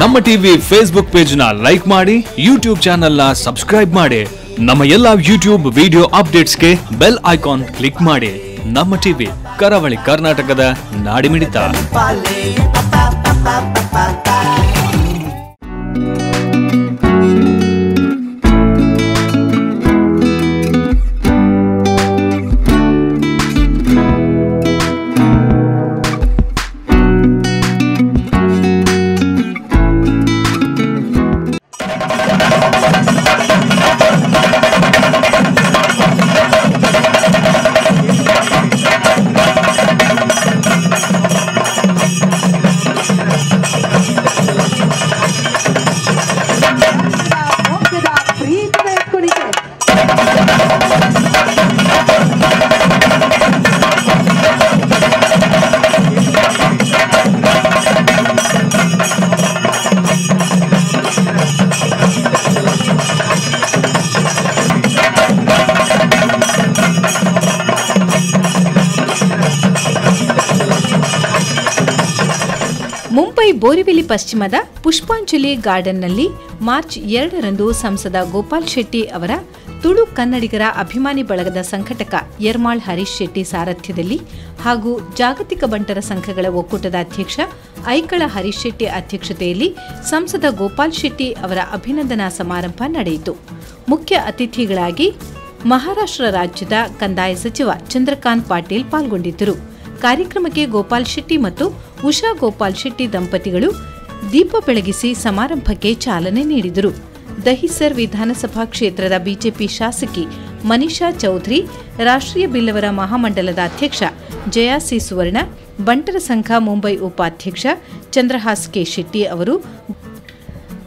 ನಮ್ಮ TV Facebook ಪೇಜ್ನ like ಮಾಡಿ ಯೂಟ್ಯೂಬ್ ಚಾನೆಲ್ನ ಸಬ್ಸ್ಕ್ರೈಬ್ ಮಾಡಿ, ನಮ್ಮ ಎಲ್ಲಾ ಯೂಟ್ಯೂಬ್ ವಿಡಿಯೋ ಅಪ್ಡೇಟ್ಸ್ಗೆ ಬೆಲ್ ಐಕಾನ್ ಕ್ಲಿಕ್ ಮಾಡಿ. ನಮ್ಮ ಟಿವಿ ಕರಾವಳಿ ಕರ್ನಾಟಕದ ನಾಡಿಮಿಡಿತ. ಬೋರಿವಿಲಿ ಪಶ್ಚಿಮದ ಪುಷ್ಪಾಂಜಲಿ ಗಾರ್ಡನ್ನಲ್ಲಿ ಮಾರ್ಚ್ ಎರಡರಂದು ಸಂಸದ ಗೋಪಾಲ್ ಶೆಟ್ಟಿ ಅವರ ತುಳು ಕನ್ನಡಿಗರ ಅಭಿಮಾನಿ ಬಳಗದ ಸಂಘಟಕ ಯರ್ಮಾಳ್ ಹರೀಶ್ ಶೆಟ್ಟಿ ಸಾರಥ್ಯದಲ್ಲಿ ಹಾಗೂ ಜಾಗತಿಕ ಬಂಟರ ಸಂಘಗಳ ಒಕ್ಕೂಟದ ಅಧ್ಯಕ್ಷ ಐಕಳ ಹರೀಶ್ ಶೆಟ್ಟಿ ಅಧ್ಯಕ್ಷತೆಯಲ್ಲಿ ಸಂಸದ ಗೋಪಾಲ್ ಶೆಟ್ಟಿ ಅವರ ಅಭಿನಂದನಾ ಸಮಾರಂಭ ನಡೆಯಿತು. ಮುಖ್ಯ ಅತಿಥಿಗಳಾಗಿ ಮಹಾರಾಷ್ಟ್ರ ರಾಜ್ಯದ ಕಂದಾಯ ಸಚಿವ ಚಂದ್ರಕಾಂತ್ ಪಾಟೀಲ್ ಪಾಲ್ಗೊಂಡಿದ್ದರು. ಕಾರ್ಯಕ್ರಮಕ್ಕೆ ಗೋಪಾಲ್ ಶೆಟ್ಟಿ ಮತ್ತು ಉಷಾ ಗೋಪಾಲ್ ಶೆಟ್ಟಿ ದಂಪತಿಗಳು ದೀಪ ಬೆಳಗಿಸಿ ಸಮಾರಂಭಕ್ಕೆ ಚಾಲನೆ ನೀಡಿದರು. ದಹಿಸರ್ ವಿಧಾನಸಭಾ ಕ್ಷೇತ್ರದ ಬಿಜೆಪಿ ಶಾಸಕಿ ಮನಿಷಾ ಚೌಧರಿ, ರಾಷ್ಟ್ರೀಯ ಬಿಲ್ಲವರ ಮಹಾಮಂಡಲದ ಅಧ್ಯಕ್ಷ ಜಯಾಸಿ ಸುವರ್ಣ, ಬಂಟರ ಸಂಘ ಮುಂಬೈ ಉಪಾಧ್ಯಕ್ಷ ಚಂದ್ರಹಾಸ್ ಕೆ ಶೆಟ್ಟಿ ಅವರು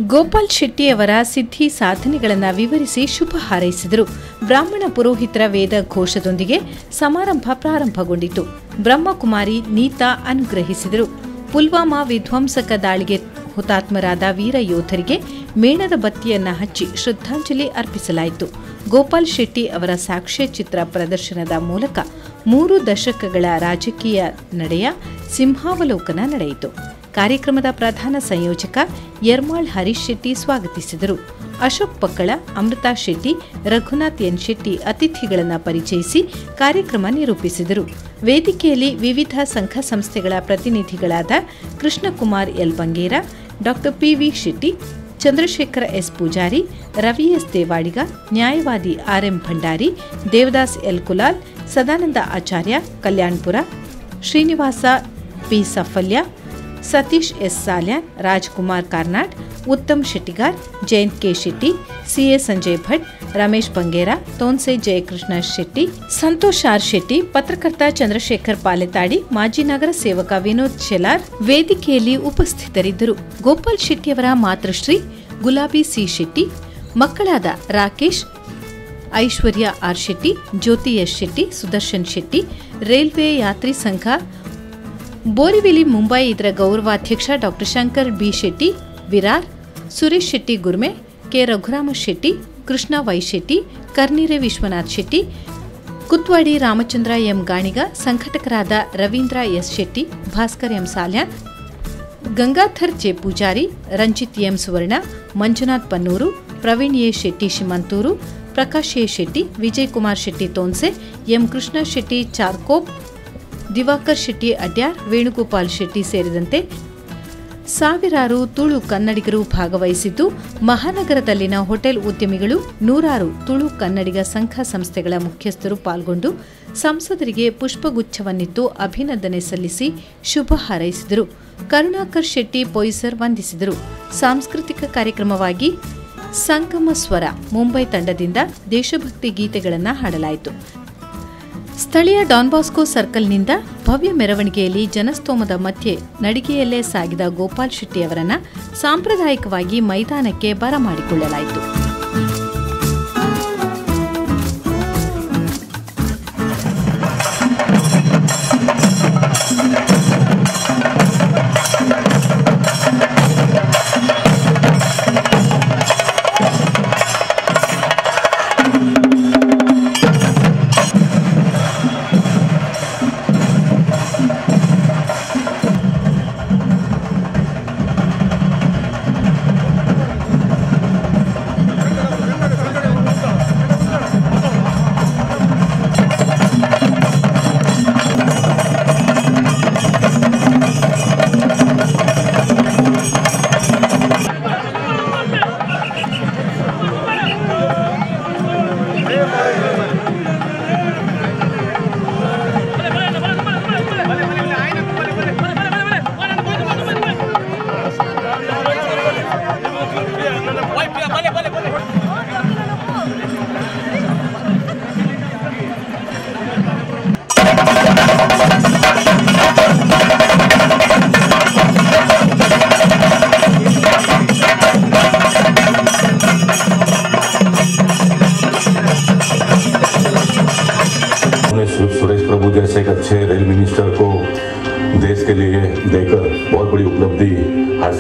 ಗೋಪಾಲ್ ಶೆಟ್ಟಿ ಅವರ ಸಿದ್ಧಿ ಸಾಧನೆಗಳನ್ನು ವಿವರಿಸಿ ಶುಭ ಹಾರೈಸಿದರು. ಬ್ರಾಹ್ಮಣ ಪುರೋಹಿತರ ವೇದ ಘೋಷದೊಂದಿಗೆ ಸಮಾರಂಭ ಪ್ರಾರಂಭಗೊಂಡಿತು. ಬ್ರಹ್ಮಕುಮಾರಿ ನೀತಾ ಅನುಗ್ರಹಿಸಿದರು. ಪುಲ್ವಾಮಾ ವಿಧ್ವಂಸಕ ದಾಳಿಗೆ ಹುತಾತ್ಮರಾದ ವೀರ ಯೋಧರಿಗೆ ಮೇಣದ ಬತ್ತಿಯನ್ನ ಹಚ್ಚಿ ಶ್ರದ್ಧಾಂಜಲಿ ಅರ್ಪಿಸಲಾಯಿತು. ಗೋಪಾಲ್ ಶೆಟ್ಟಿ ಅವರ ಸಾಕ್ಷ್ಯಚಿತ್ರ ಪ್ರದರ್ಶನದ ಮೂಲಕ ಮೂರು ದಶಕಗಳ ರಾಜಕೀಯ ನಡೆಯ ಸಿಂಹಾವಲೋಕನ ನಡೆಯಿತು. ಕಾರ್ಯಕ್ರಮದ ಪ್ರಧಾನ ಸಂಯೋಜಕ ಯರ್ಮಾಳ್ ಹರೀಶ್ ಶೆಟ್ಟಿ ಸ್ವಾಗತಿಸಿದರು. ಅಶೋಕ್ ಪಕ್ಕಳ, ಅಮೃತಾ ಶೆಟ್ಟಿ, ರಘುನಾಥ್ ಎನ್ ಶೆಟ್ಟಿ ಅತಿಥಿಗಳನ್ನು ಪರಿಚಯಿಸಿ ಕಾರ್ಯಕ್ರಮ ನಿರೂಪಿಸಿದರು. ವೇದಿಕೆಯಲ್ಲಿ ವಿವಿಧ ಸಂಘ ಸಂಸ್ಥೆಗಳ ಪ್ರತಿನಿಧಿಗಳಾದ Krishnakumar L Bangera, doctor PV Shetty, Chandrashekara S Poojary, Ravi S Devadiga ನ್ಯಾಯವಾದಿ R M Bhandari, Devadas L Kulal, Sadananda Acharya, Kalyanpur, Srinivasa P Safalya Satish S Salian Rajkumar Karnad, Uttam Shettigar, Jayant K Shetty, C A Sanjay Bhat, Ramesh Bangera, Thonse Jayakrishna Shetty, Santosh R Shetty, ಪತ್ರಕರ್ತ ಚಂದ್ರಶೇಖರ್ ಪಾಲೆತಾಡಿ, ಮಾಜಿ ನಗರ ಸೇವಕ ವಿನೋದ್ ಶೆಲಾರ್ ವೇದಿಕೆಯಲ್ಲಿ ಉಪಸ್ಥಿತರಿದ್ದರು. ಗೋಪಾಲ್ ಶೆಟ್ಟಿಯವರ ಮಾತೃಶ್ರೀ ಗುಲಾಬಿ C Shetty, ಮಕ್ಕಳಾದ Rakesh, Aishwarya R Shetty Jyoti S Shetty, Sudarshan Shetty, railway Yatri Sangha Borivali, Mumbai ಇದರ ಗೌರವಾಧ್ಯಕ್ಷ doctor Shankar B. Shetty, Virar Suresh Shetty Gurme, K. Raghurama Shetty, Krishna Y Shetty Karnire Vishwanath Shetty, Kutwadi Ramachandra M. Ganiga, ಸಂಘಟಕರಾದ Ravindra S. Shetty, Bhaskar M. Salian, Gangadhar J. Poojary, Ranjit M. Suvarna, Manjunath Pannur, Praveen A. Shetty Shimanthur, Prakash A. Shetty, Vijay Kumar Shetty Thonse, M. Krishna Shetty Charkop Diwakar Shetty Adyar Venugopal Shetty ಸೇರಿದಂತೆ ಸಾವಿರಾರು ತುಳು ಕನ್ನಡಿಗರು ಭಾಗವಹಿಸಿದ್ದು, ಮಹಾನಗರದಲ್ಲಿನ hotel ಉದ್ಯಮಿಗಳು ನೂರಾರು ತುಳು ಕನ್ನಡಿಗ ಸಂಘ ಸಂಸ್ಥೆಗಳ ಮುಖ್ಯಸ್ಥರು ಪಾಲ್ಗೊಂಡು ಸಂಸದರಿಗೆ ಪುಷ್ಪಗುಚ್ಛವನ್ನಿತ್ತು ಅಭಿನಂದನೆ ಸಲ್ಲಿಸಿ ಶುಭ ಹಾರೈಸಿದರು. ಕರುಣಾಕರ್ ಶೆಟ್ಟಿ ಪೊಯ್ಸರ್ ವಂದಿಸಿದರು. ಸಾಂಸ್ಕೃತಿಕ ಕಾರ್ಯಕ್ರಮವಾಗಿ ಸಂಗಮ ಸ್ವರ ಮುಂಬೈ ತಂಡದಿಂದ ದೇಶಭಕ್ತಿ ಗೀತೆಗಳನ್ನು ಹಾಡಲಾಯಿತು. ಸ್ಥಳೀಯ ಡಾನ್ಬಾಸ್ಕೋ ಸರ್ಕಲ್ನಿಂದ ಭವ್ಯ ಮೆರವಣಿಗೆಯಲ್ಲಿ ಜನಸ್ತೋಮದ ಮಧ್ಯೆ ನಡಿಗೆಯಲ್ಲೇ ಸಾಗಿದ ಗೋಪಾಲ್ ಶೆಟ್ಟಿ ಅವರನ್ನ ಸಾಂಪ್ರದಾಯಿಕವಾಗಿ ಮೈದಾನಕ್ಕೆ ಬರಮಾಡಿಕೊಳ್ಳಲಾಯಿತು.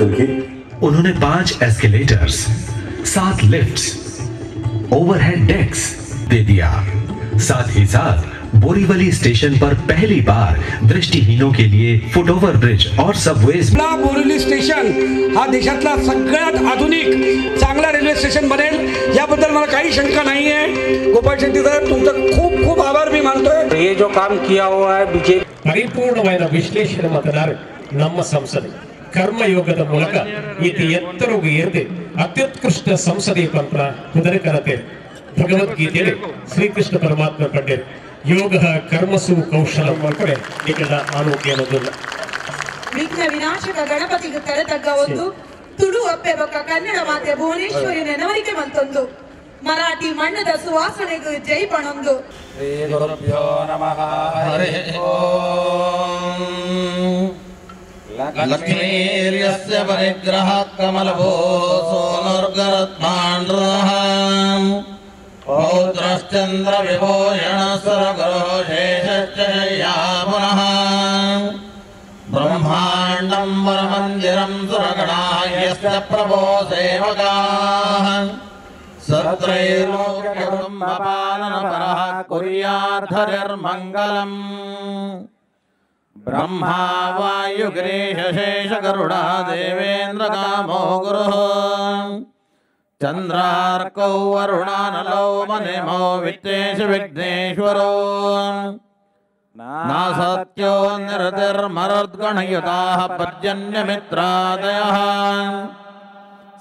हासिल की उन्होंने पांच एस्केलेटर्स सात लिफ्ट्स ओवरहेड डेक्स दे दिया साथ ही साथ बोरीवली स्टेशन पर पहली बार दृष्टिहीनों के लिए फुटओवर ब्रिज और सबवेज आपला बोरिवली स्टेशन हा देशातला सगळ्यात आधुनिक चांगला रेल्वे स्टेशन बनेल याबद्दल मला काही शंका नाही आहे गोपाळ शेट्टी साहेब तुमचं खूप खूप आभार मी मानतोय ये जो काम किया हुआ है बीजेपी ಪರಿಪೂರ್ಣವಾದ ವಿಶ್ಲೇಷಣೆ ಮಾತನಾಡಿ ನಮ್ಮ ಸಂಸದೆ ಕರ್ಮಯೋಗದ ಮೂಲಕ ಈತ ಎತ್ತರವು ಏರಿದೆ ಅತ್ಯುತ್ಕೃಷ್ಟ ಸಂಸದೀಯ ಪಂತ್ರ ಕುದುರೆ ಕರತೆ. ಭಗವದ್ಗೀತೆಯಲ್ಲಿ ಶ್ರೀಕೃಷ್ಣ ಪರಮಾತ್ಮ ಕಂಡೆ ಯೋಗ ಕರ್ಮಸು ಕೌಶಲ ಮಾಡ್ಕೊಂಡೆ ನಿಕಟ ಆರೋಗ್ಯ ಅನ್ನೋದಿಲ್ಲ ವಿಘ್ನ ವಿನಾಶಕ ಗಣಪತಿಗೆ ತಲೆತಗ್ಗ ಒಂದು ತುಳು ಅಪ್ಪೆ ಬೊಕ್ಕ ಕನ್ನಡ ಮಾತೆ ಭುವನೇಶ್ವರಿ ನೆನವರಿಕೆ ಬಂತೊಂದು. ಮರಾಠಿ ಮಣ್ಣದ ಸುವಾಸನೆಗೂ ಜೈ ಪಣೊಂದು. ಶ್ರೀ ಗುರುಭ್ಯೋ ನಮಃ ಹರಿ ಓಂ. लक्ष्मीर्यस्य परिग्रहात् कमलभो सोनुर्गरत्माण्डः पौत्रश्चन्द्रविभूषणसुरगुरो शेषश्च शय्या पुनः ब्रह्माण्डम् वरमन्दिरम् सुरगणाह्यस्य प्रभो सेवकाः। सत्रैर्लोककुटुम्बपालनपरः कुर्याद्धरिर्मङ्गलम् ब्रह्मा वायुगिरीशेषगरुडः देवेन्द्रकामो गुरुः। चन्द्रार्कौ वरुणानलौ मनिमो वित्तेश विघ्नेश्वरो। नासत्यो निरतिर्मरुद्गणयुताः पर्जन्यमित्रादयः।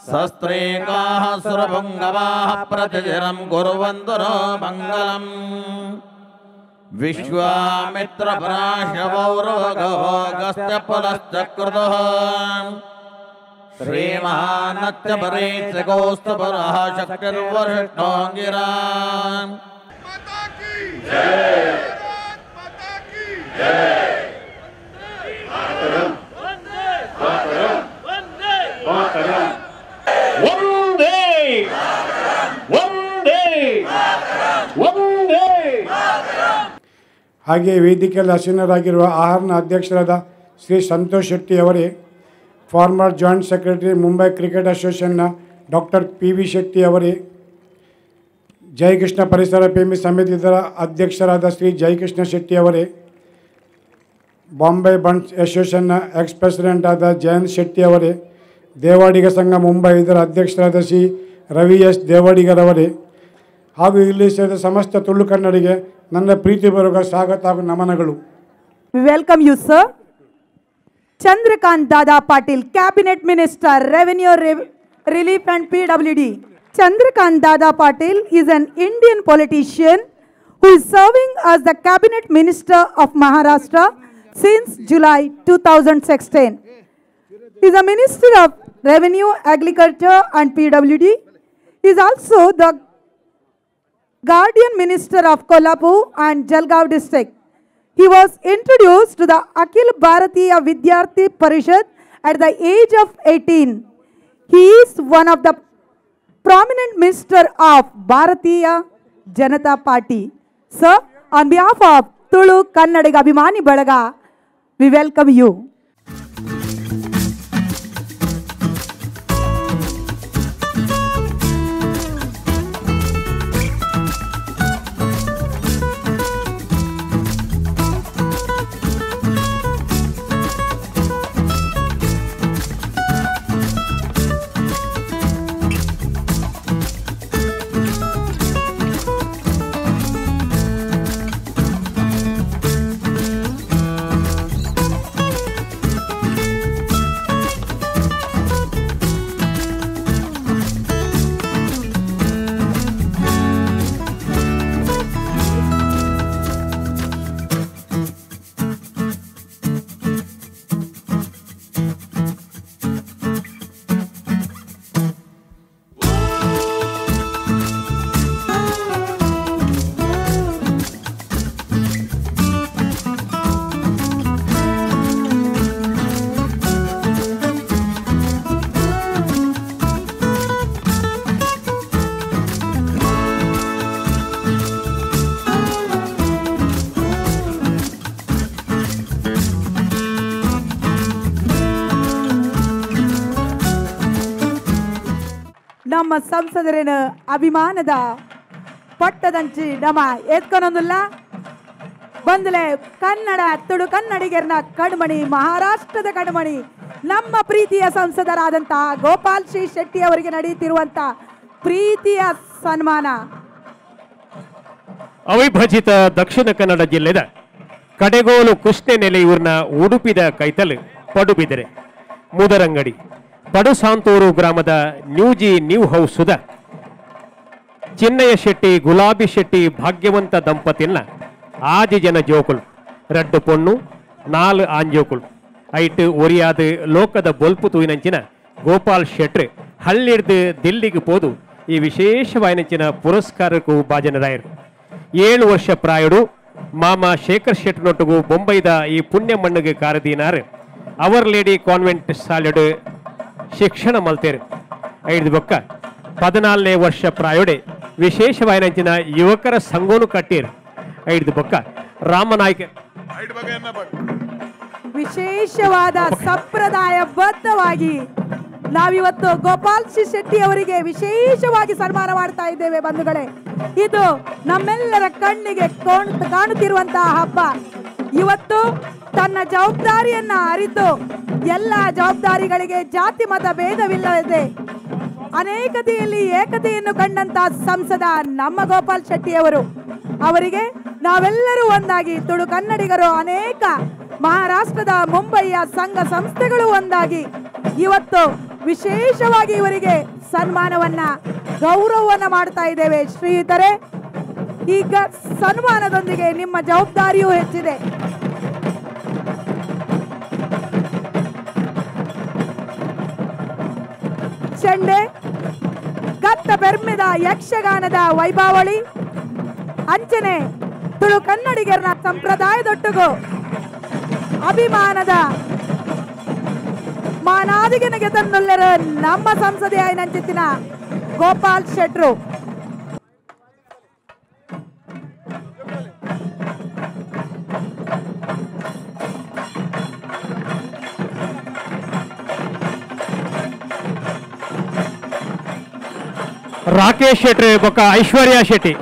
सस्त्रीकाः सुरभुङ्गवाः प्रतिदिनं कुर्वन्तु नो मङ्गलम्। विश्वामित्रपराशवौरवगभोगस्तपुलश्चक्रतः श्रीमहानत्यपरेशगोस्तपरः शक्तिर्वरिष्ठोऽङ्गिरा वंदे! वंदे! वंदे! ಹಾಗೆಯೇ ವೇದಿಕೆಯಲ್ಲಿ ಆಸೀನರಾಗಿರುವ ಆಹಾರನ ಅಧ್ಯಕ್ಷರಾದ ಶ್ರೀ ಸಂತೋಷ್ ಶೆಟ್ಟಿ ಅವರೇ former joint secretary Mumbai cricket ಅಸೋಸಿಯೇಷನ್ನ doctor P V Shetty ಅವರೇ, ಜಯಕೃಷ್ಣ ಪರಿಸರ ಪ್ರೇಮಿ ಸಮಿತಿ ಇದರ ಅಧ್ಯಕ್ಷರಾದ ಶ್ರೀ ಜಯಕೃಷ್ಣ ಶೆಟ್ಟಿ ಅವರೇ ಬಾಂಬೆ ಬಂಡ್ಸ್ ಅಸೋಸಿಯೇಷನ್ನ ಎಕ್ಸ್ ಪ್ರೆಸಿಡೆಂಟ್ ಆದ ಜಯಂತ್ ಶೆಟ್ಟಿ ಅವರೇ, ದೇವಾಡಿಗ ಸಂಘ ಮುಂಬೈ ಇದರ ಅಧ್ಯಕ್ಷರಾದ ಶ್ರೀ ರವಿ ಎಸ್ ದೇವಾಡಿಗರವರೇ ಹಾಗೂ ಇಲ್ಲಿ ಸೇರಿದ ಸಮಸ್ತ ತುಳು ಕನ್ನಡಿಗೆ ನನ್ನ ಪ್ರೀತಿಪೂರ್ವಕ ಸ್ವಾಗತ ಹಾಗೂ ನಮನಗಳು We welcome you, sir. Chandrakant Dada Patil, Cabinet Minister, Revenue Re- Relief and PWD. Chandrakant Dada Patil is an Indian politician who is serving as the Cabinet Minister of Maharashtra since July 2016. He is a Minister of Revenue, Agriculture and PWD. He is also the Guardian Minister of Kolhapur and Jalgaon district. He was introduced to the Akhil Bharatiya Vidyarthi Parishad at the age of 18. He is one of the prominent minister of Bharatiya Janata Party. Sir, on behalf of Tulu Kannadiga Abhimani we welcome you. ನಮ್ಮ ಸಂಸದರೇನು ಅಭಿಮಾನದ ಪಟ್ಟದಂಚಿ ನಮ ಎತ್ಕೊಂಡೊಂದಿಲ್ಲ ಬಂದ್ಲೆ ಕನ್ನಡ ತುಳು ಕನ್ನಡಿಗರನ್ನ ಕಣ್ಮಣಿ, ಮಹಾರಾಷ್ಟ್ರದ ಕಣ್ಮಣಿ, ನಮ್ಮ ಪ್ರೀತಿಯ ಸಂಸದರಾದಂತಹ ಗೋಪಾಲ್ ಶ್ರೀ ಶೆಟ್ಟಿ ಅವರಿಗೆ ನಡೆಯುತ್ತಿರುವಂತ ಪ್ರೀತಿಯ ಸನ್ಮಾನ. ಅವಿಭಜಿತ ದಕ್ಷಿಣ ಕನ್ನಡ ಜಿಲ್ಲೆದ ಕಡೆಗೋಲು ಕುಷ್ಟೆ ನೆಲೆಯೂರಿನ ಉಡುಪಿದ ಕೈತಲ್ ಪಡುಬಿದರೆ ಮುದರಂಗಡಿ. ಪಡುಸಾಂತೂರು ಗ್ರಾಮದ ನ್ಯೂಜಿ ನ್ಯೂ ಹೌಸುದ ಚಿನ್ನಯ್ಯ ಶೆಟ್ಟಿ, ಗುಲಾಬಿ ಶೆಟ್ಟಿ, ಭಾಗ್ಯವಂತ ದಂಪತಿನ ಆದಿ ಜನ ಜೋಕುಳು ರಡ್ಡು ಪೊಣ್ಣು, ನಾಲ್ ಆಂಜೋಕುಳು ಐಟ್ ಒರಿಯಾದ ಲೋಕದ ಬೊಲ್ಪು ತೂಯಿನಂಚಿನ ಗೋಪಾಲ್ ಶೆಟ್ರ್, ಹಳ್ಳಿಡ್ದು ದಿಲ್ಲಿಗೆ ಪೋದು ಈ ವಿಶೇಷವಾಯಿನಂಚಿನ ಪುರಸ್ಕಾರಕ್ಕೂ ಭಾಜನರಾಯರು. ಏಳು ವರ್ಷ ಪ್ರಾಯಡು ಮಾಮ ಶೇಖರ್ ಶೆಟ್ನೊಟ್ಟಿಗೂ ಬೊಂಬೈದ ಈ ಪುಣ್ಯ ಮಣ್ಣಿಗೆ ಕಾರದೀನಾರ್. ಅವರ್ ಲೇಡಿ ಕಾನ್ವೆಂಟ್ ಶಾಲೆಡು ಶಿಕ್ಷಣ ಮಲ್ತೇರ್. ಐದು ಬೊಕ್ಕ. ಪದಿನಾಲ್ನೇ ವರ್ಷ ಪ್ರಾಯೋಡೆ. ವಿಶೇಷವಾಯಿನಂಚಿನ ಯುವಕರ ಸಂಘವನ್ನು ಕಟ್ಟೀರು. ಐದು ಬೊಕ್ಕ. ರಾಮನಾಯ್ಕ ವಿಶೇಷವಾದ ಸಂಪ್ರದಾಯಬದ್ಧವಾಗಿ ನಾವಿವತ್ತು ಗೋಪಾಲ್ ಶ್ರೀ ಶೆಟ್ಟಿ ಅವರಿಗೆ ವಿಶೇಷವಾಗಿ ಸನ್ಮಾನ ಮಾಡ್ತಾ ಇದ್ದೇವೆ ಬಂಧುಗಳೇ. ಇದು ನಮ್ಮೆಲ್ಲರ ಕಣ್ಣಿಗೆ ಕಾಣ್- ಕಾಣುತ್ತಿರುವಂತಹ ಹಬ್ಬ. ಇವತ್ತು ತನ್ನ ಜವಾಬ್ದಾರಿಯನ್ನ ಅರಿತು ಎಲ್ಲ ಜವಾಬ್ದಾರಿಗಳಿಗೆ ಜಾತಿ ಮತ ಭೇದವಿಲ್ಲದೆ ಅನೇಕತೆಯಲ್ಲಿ ಏಕತೆಯನ್ನು ಕಂಡಂತ ಸಂಸದ ನಮ್ಮ ಗೋಪಾಲ್ ಶೆಟ್ಟಿ ಅವರು ಅವರಿಗೆ ನಾವೆಲ್ಲರೂ ಒಂದಾಗಿ ತುಳು ಕನ್ನಡಿಗರು ಅನೇಕ ಮಹಾರಾಷ್ಟ್ರದ, ಮುಂಬಯಿಯ ಸಂಘ ಸಂಸ್ಥೆಗಳು ಒಂದಾಗಿ ಇವತ್ತು ವಿಶೇಷವಾಗಿ ಇವರಿಗೆ ಸನ್ಮಾನವನ್ನ ಗೌರವವನ್ನ ಮಾಡ್ತಾ ಇದ್ದೇವೆ. ಶ್ರೀಯುತರೆ ಈಗ ಸನ್ಮಾನದೊಂದಿಗೆ ನಿಮ್ಮ ಜವಾಬ್ದಾರಿಯೂ ಹೆಚ್ಚಿದೆ. ಚೆಂಡೆ, ಗತ್ತ ಬೆರ್ಮಿದ ಯಕ್ಷಗಾನದ ವೈಭಾವಳಿ, ಅಂಚನೆ, ತುಳು ಕನ್ನಡಿಗರ ಸಂಪ್ರದಾಯದೊಟ್ಟಿಗೂ, ಅಭಿಮಾನದ ಮಾನಾದಿಗನಿಗೆ ತಂದುಳ್ಳರ ನಮ್ಮ ಸಂಸದೆಯ ನಂಚಿತ್ತಿನ ಗೋಪಾಲ್ ಶೆಟ್ರು. ರಾಕೇಶ್ ಶೆಟ್ಟಿ ಬೊಕ್ಕ ಐಶ್ವರ್ಯ ಶೆಟ್ಟಿ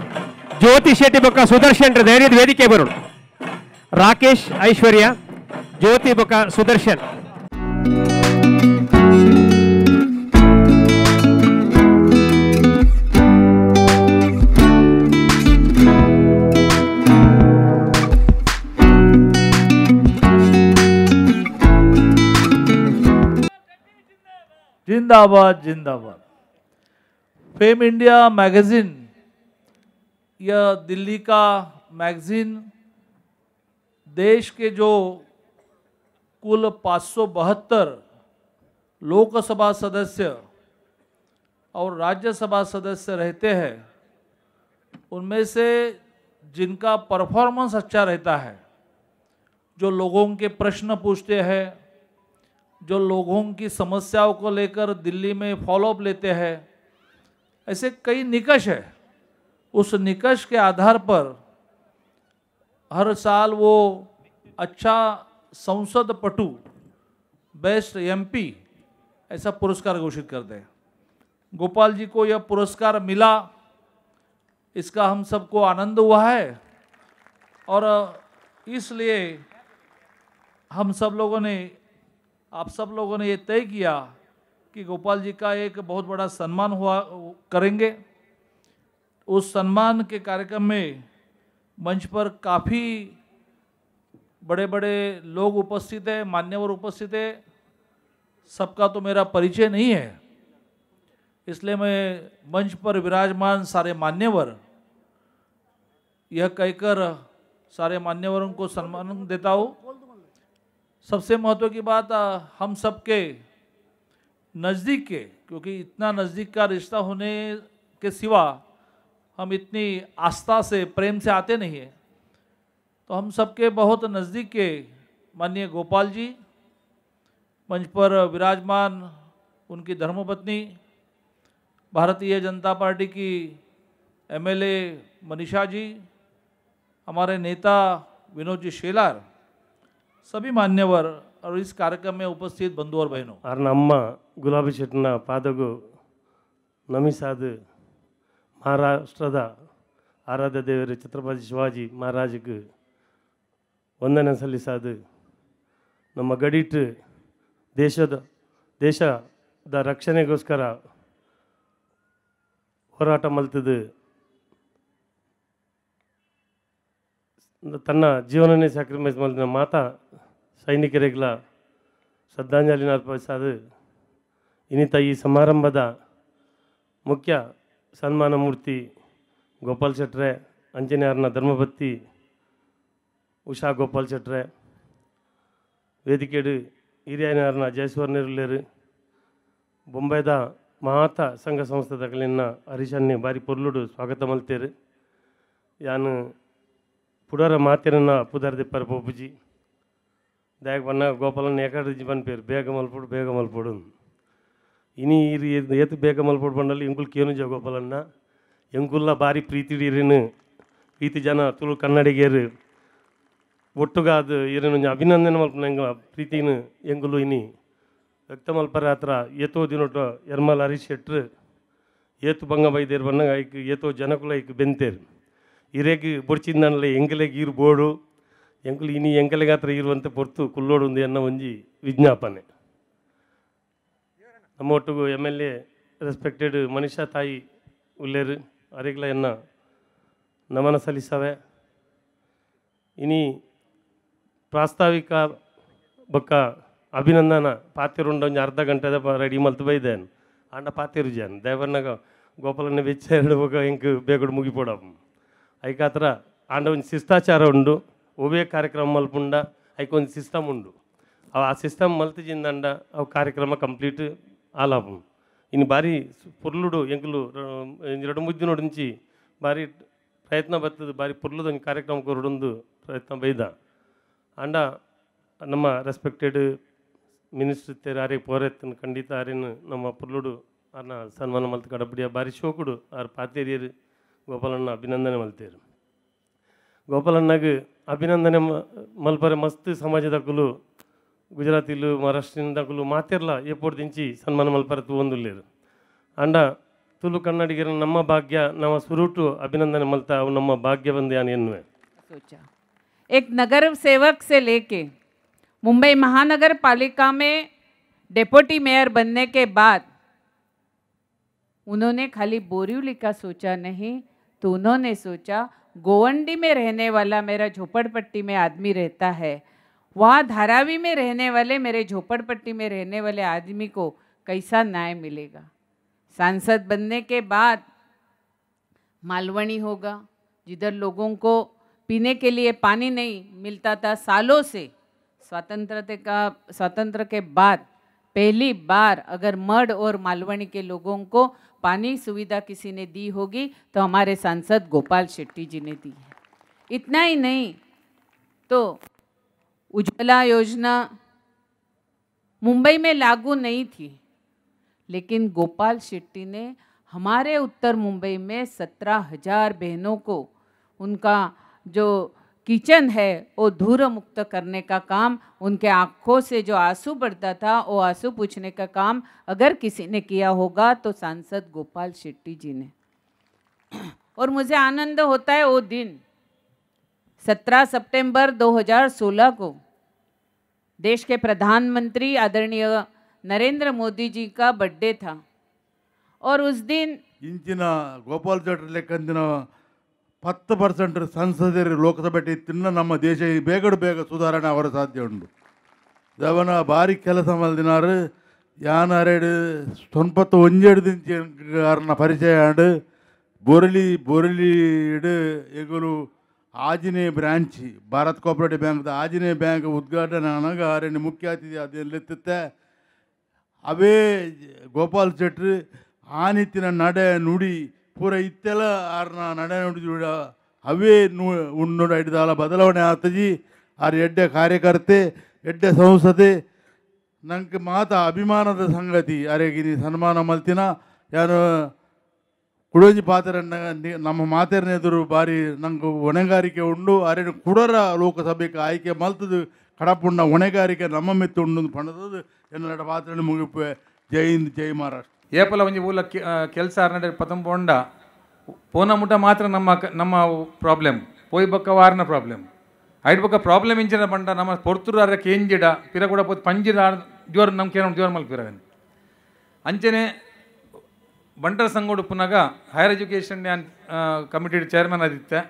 ಜ್ಯೋತಿ ಶೆಟ್ಟಿ ಬೊಕ್ಕ ಸುದರ್ಶನ್ ಧೈರ್ಯದ ವೇದಿಕೆ ಬರೋಣ ರಾಕೇಶ್ ಐಶ್ವರ್ಯ ಜ್ಯೋತಿ ಬೊಕ್ಕ ಸುದರ್ಶನ್ जिंदाबाद जिंदाबाद फेम इंडिया मैगजीन यह दिल्ली का मैगजीन देश के जो कुल पाँच सौ बहत्तर लोकसभा सदस्य और राज्यसभा सदस्य रहते हैं, उनमें से जिनका परफॉर्मेंस अच्छा रहता है, जो लोगों के प्रश्न पूछते हैं, जो लोगों की समस्याओं को लेकर दिल्ली में फॉलोअप लेते हैं ऐसे कई निकष है। उस निकष के आधार पर हर साल वो अच्छा संसद पटु बेस्ट एमपी ऐसा पुरस्कार घोषित करते हैं। गोपाल जी को यह पुरस्कार मिला, इसका हम सबको आनंद हुआ है और इसलिए हम सब लोगों ने, आप सब लोगों ने ये तय किया कि गोपाल जी का एक बहुत बड़ा सम्मान हुआ, करेंगे। उस सम्मान के कार्यक्रम में मंच पर काफ़ी बड़े बड़े लोग उपस्थित हैं, मान्यवर उपस्थित है। सबका तो मेरा परिचय नहीं है। इसलिए मैं मंच पर विराजमान सारे मान्यवर, यह कहकर सारे मान्यवरों को सम्मान देता हूँ। सबसे महत्व की बात, हम सबके नज़दीक के, क्योंकि इतना नज़दीक का रिश्ता होने के सिवा हम इतनी आस्था से, प्रेम से आते नहीं हैं। तो हम सबके बहुत नज़दीक के माननीय गोपाल जी, मंच पर विराजमान उनकी धर्मपत्नी, भारतीय जनता पार्टी की एमएलए मनीषा जी, हमारे नेता विनोद जी शेलार, सभी मान्यवर और इस कार्यक्रम में उपस्थित बंधु और बहनों। ಗುಲಾಬಿ ಶೆಟ್ಟಿನ ಪಾದಗೂ ನಮಿಸಾದ ಮಹಾರಾಷ್ಟ್ರದ ಆರಾಧ್ಯ ದೇವರು ಛತ್ರಪತಿ ಶಿವಾಜಿ ಮಹಾರಾಜಿಗೆ ವಂದನೆ ಸಲ್ಲಿಸಾದ. ನಮ್ಮ ಗಡಿಟ್ಟು ದೇಶದ ದೇಶದ ರಕ್ಷಣೆಗೋಸ್ಕರ ಹೋರಾಟ ಮಲ್ತದು ತನ್ನ ಜೀವನನೇ ಸ್ಯಾಕ್ರಿಫೈಸ್ ಮಾಡಿದ ಮಾತಾ ಸೈನಿಕರಿಗೆಲ್ಲ ಶ್ರದ್ಧಾಂಜಲಿನ ಅರ್ಪಿಸೋದು. ಇನ್ನಿತ ಈ ಸಮಾರಂಭದ ಮುಖ್ಯ ಸನ್ಮಾನ ಮೂರ್ತಿ ಗೋಪಾಲ್ ಶೆಟ್ರೆ ಅಂಜನೇಯರ್ನ ಧರ್ಮಪತ್ತಿ ಉಷಾ ಗೋಪಾಲ್ ಶೆಟ್ರೆ ವೇದಿಕೆಡು ಹಿರಿಯನಾರ್ನ ಜಯಸ್ವರ್ ನಿರ್ಲೇರು ಬೊಂಬೈದ ಮಹಾತ ಸಂಘ ಸಂಸ್ಥೆದಗಳಿನ ಹರೀಶನ್ನೇ ಬಾರಿ ಪೊರ್ಲುಡು ಸ್ವಾಗತ ಮಲ್ತೇರು. ಯಾನು ಪುಡರ ಮಾತಿರನ್ನ ಪುದರ್ ದಿಪ್ಪರ ಪೋಪುಜಿ ದಾಯಕ ಬಣ್ಣ ಗೋಪಾಲನ್ನ ಏಕಾಡಿ ಪನ್ಪೇರು ಬೇಗ ಮಲ್ಪುಡು ಬೇಗ ಮಲ್ಪುಡು ಇನಿ ಇರಿ ಏತು ಬೇಗ ಮಲ್ಪಡ್ ಬಂಡಲ್ಲಿ ಎಂಕುಲ್ ಕೇನು ಜಗೋಪಲನ್ನ ಗೋಪಾಲನ್ನ ಎಂಕುಲ್ಲ ಬಾರಿ ಪ್ರೀತಿಡಿರಿನು ಪ್ರೀತಿ ಜನ ತುಳು ಕನ್ನಡಿಗೇರು. ಒಟ್ಟುಗ ಅದು ಇರನು ಅಭಿನಂದನೆ ಮಲ್ಪ ನಂಗೆ ಪ್ರೀತಿನು ಎಂಗುಲು ಇನಿ. ವ್ಯಕ್ತ ಮಲ್ಪರ ಹತ್ರ ಏತೋ ದಿನೊಟ್ಟು ಎರ್ಮಲ್ ಹರೀಶ್ ಶೆಟ್ರು. ಏತು ಬಂಗ ಬೈದೇರು ಬಂದಾಗ ಐಕ್ ಏತೋ ಜನಕುಲ ಐಕ್ ಬೆಂತೇರು. ಇರೇಗಿ ಬೊಡ್ಚಿಂದನಲ್ಲ ಎಂಗಲೆಗೆ ಇರು ಬೋಡು. ಎಂಕುಲು ಇನಿ ಎಂಕಲೆಗೆ ಹತ್ರ ಇರುವಂತೆ ಪೊರ್ತು ಕುಲ್ಲೋಡು ಒಂದು ಎನ್ನ ಒಂಜಿ ವಿಜ್ಞಾಪನೆ. ಒಟ್ಟಿಗೂ ಎಂ ಎಲ್ ಎ ರೆಸ್ಪೆಕ್ಟೆಡ್ ಮನುಷ್ಯ ತಾಯಿ ಉಲ್ಲೇರು ಅರಿಗ್ಲ ನಮನ ಸಲ್ಲಿಸವೆ. ಇನಿ ಪ್ರಾಸ್ತಾವಿಕ ಬೊಕ್ಕ ಅಭಿನಂದನ ಪಾತಿರುಂಡ ಒಂಜಿ ಅರ್ಧ ಗಂಟೆದ ರೆಡಿ ಮಲ್ತು ಬೈದೇನು. ಆಂಡ ಪಾತಿರು ಜಾನ್ ದೇವರ್ನಾಗ ಗೋಪಾಲನ ಬೆಚ್ಚ ಎರಡು ಬೊಕ ಬೇಗುಡು ಮುಗಿಪೋಡ ಐಕಾತ್ರ ಆಂಡ ಒಂದು ಶಿಷ್ಟಾಚಾರ ಉಂಡು ಒಬೇ ಕಾರ್ಯಕ್ರಮ ಮಲ್ಪುಂಡ ಐಕೊಂದು ಸಿಸ್ಟಮ್ ಉಂಡು. ಅವ ಆ ಸಿಸ್ಟಮ್ ಮಲ್ತಿಜಿಂದಂಡ ಅವು ಕಾರ್ಯಕ್ರಮ ಕಂಪ್ಲೀಟ್ ಆಲಾಪು ಇನ್ನು ಬಾರಿ ಪುರ್ಲುಡು ಎಂಕುಲು ಎರಡು ಮುದ್ದೆ ನೋಡಿಂಚಿ ಬಾರಿ ಪ್ರಯತ್ನ ಬರ್ತದೆ ಬಾರಿ ಪುರ್ಲುದ ಒಂದು ಕಾರ್ಯಕ್ರಮ ಕೊರಡೊಂದು ಪ್ರಯತ್ನ ಬೈದ ಅಂಡ ನಮ್ಮ ರೆಸ್ಪೆಕ್ಟೆಡ್ ಮಿನಿಸ್ಟರ್ ತೇರು ಆರಿಗೆ ಪೋರೆತ್ತನ ಖಂಡಿತ ಆರೇನು ನಮ್ಮ ಪುರ್ಲುಡು ಅನ್ನ ಸನ್ಮಾನ ಮಲ್ತ ಕಡಬಡಿಯ ಬಾರಿ ಶೋಕುಡು ಆರು ಪಾತೇರಿಯರು ಗೋಪಾಲಣ್ಣ ಅಭಿನಂದನೆ ಮಲ್ತೇರು ಗೋಪಾಲಣ್ಣಗ ಅಭಿನಂದನೆ ಮ- ಮಲ್ಪರೆ ಮಸ್ತ್ ಸಮಾಜದಕ್ಕಲು ಗುಜರಾತಿಲು ಮಹಾರಾಷ್ಟ್ರದಿಂದಕ್ಕಲು ಮಾತಿರ್ಲ ಏಪೋಡ್ ದಿಂಚಿ ಸನ್ಮಾನ ಮಲ್ಪರೆ ತೂವೊಂದುಲ್ಲೇರು ಅಂಡ ತುಳು ಕನ್ನಡಿಗರ ನಮ್ಮ ಭಾಗ್ಯ ನಮ್ಮ ಸುರುಟು ಅಭಿನಂದನೆ ಮಲ್ತ ಅವು ನಮ್ಮ ಭಾಗ್ಯ ಬಂದು ಯಾನು ಎನ್ನುವೆ सोचा एक नगर सेवक से लेके मुंबई महानगर पालिका में डेप्यूटी मेयर बनने के बाद उन्होंने खाली बोरीवली का सोचा नहीं तो उन्होंने सोचा गोवंडी में रहने वाला मेरा झोपड़पट्टी में आदमी रहता है वहाँ धारावी में रहने वाले, मेरे झोपड़पट्टी में रहने वाले आदमी को कैसा न्याय मिलेगा? सांसद बनने के बाद मालवणी होगा, जिधर लोगों को पीने के लिए पानी नहीं मिलता था सालों से। स्वतंत्रता का, स्वतंत्र के बाद पहली बार अगर मड और मालवणी के लोगों को पानी सुविधा किसी ने दी होगी तो हमारे सांसद गोपाल शेट्टी जी ने दी है। इतना ही नहीं तो उज्ज्वला योजना मुंबई में लागू नहीं थी, लेकिन गोपाल शेट्टी ने हमारे उत्तर मुंबई में सत्रह हज़ार बहनों को उनका जो किचन है, वो धूर मुक्त करने का काम, उनके आँखों से जो आँसू बढ़ता था, वो आँसू पूछने का काम अगर किसी ने किया होगा तो सांसद गोपाल शेट्टी जी ने। और मुझे आनंद होता है वो दिन। 17 सितंबर 2016 को देश के प्रधानमंत्री आदरणीय नरेंद्र मोदी जी का बर्थडे था और उस दिन ಇಂಚಿನ ಗೋಪಾಲ್ ಚೌಟ್ರಿ ಲೆಕ್ಕಂದಿನ ಹತ್ತು ಪರ್ಸೆಂಟ್ ಸಂಸದರು ಲೋಕಸಭೆ ತಿನ್ನ ನಮ್ಮ ದೇಶ ಬೇಗಡು ಬೇಗ ಸುಧಾರಣೆ ಅವರ ಸಾಧ್ಯ ಉಂಟು ದವನ ಭಾರಿ ಕೆಲಸ ಮಲ್ದಿನಾರು ಯಾನರೆಡು ತೊಂಬತ್ತು ಒಂಜೆಡು ದಿಂಚಿ ಕಾರಣ ಪರಿಚಯ ಆಂಡು ಬೊರಲಿ ಬೊರಲಿಡು ಎಗುಲು ಆಂಜನೇಯ ಬ್ರಾಂಚ್, ಭಾರತ್ ಕೋಪರೇಟಿವ್ ಬ್ಯಾಂಕ್ದ ಆಂಜನೇಯ ಬ್ಯಾಂಕ್ ಉದ್ಘಾಟನೆ ಅನಗ ಆರೇನು ಮುಖ್ಯ ಅತಿಥಿ ಅದೆಲ್ಲಿತ್ತೆ ಅವೇ ಗೋಪಾಲ್ ಶೆಟ್ರು ಆನಿತ್ತಿನ ನಡೆ ನುಡಿ ಪೂರ ಇತ್ತೆಲ್ಲ ಆರ್ನ ನಡೆ ನುಡಿ ಅವೇ ನು, ಉಣ್ಣುಡ ಬದಲಾವಣೆ ಆತಜಿ. ಆರ್ ಎಡ್ಡೆ ಕಾರ್ಯಕರ್ತೆ, ಎಡ್ಡೆ ಸಂಸದೆ, ನಂಗೆ ಮಾತ ಅಭಿಮಾನದ ಸಂಗತಿ. ಅರೆಗಿನಿ ಸನ್ಮಾನ ಮಲ್ತಿನ, ಯಾರು ಕುಡೋಜಿ ಪಾತ್ರನ್ನ ನಮ್ಮ ಮಾತೇರನ ಎದುರು ಬಾರಿ ನಂಗೆ ಹೊಣೆಗಾರಿಕೆ ಉಂಡು ಅರೆ ಕುಡರ ಲೋಕಸಭೆಗೆ ಆಯ್ಕೆ ಮಲ್ತದು ಕಡಪುಂಡ ಹೊಣೆಗಾರಿಕೆ ನಮ್ಮ ಮೆತ್ತು ಉಂಡು ಪಣದದು ಎನ್ನಡ ಪಾತ್ರ ಮುಗಿಪೆ. ಜೈ ಹಿಂದ್, ಜೈ ಮಹಾರಾಷ್ಟ್ರ. ಏಪಲ ಒಂಜಿ ಊಲ ಕೆಲಸ ಅರ್ನಡೆ ಪತಂ ಪೋಂಡ ಪೋನ ಮುಟ ಮಾತ್ರ ನಮ್ಮ ನಮ್ಮ ಪ್ರಾಬ್ಲಮ್ ಪೋಯ್ ಬಕ್ಕ ವಾರ್ನ ಪ್ರಾಬ್ಲಮ್ ಐಟ್ ಬಕ್ಕ ಪ್ರಾಬ್ಲಮ್ ಇಂಚಿನ ಪಂಡ ನಮ್ಮ ಪೊರ್ತುರು ಅರ ಕೇಂಜಿಡ ಪಿರ ಕೂಡ ಪಂಜಿಡ ಜೋರ್ ನಮ್ಮ ಕೇನ ಜೋರ್ ಮಲ್ಪಿರಗನ್ ಅಂಚನೆ ಬಂಟರ ಸಂಗೋಡು ಪುನಗ ಹೈಯರ್ ಎಜುಕೇಷನ್ ಯಾನ್ ಕಮಿಟಿ ಚೇರ್ಮನ್ ಆದಿತ್ತೆ.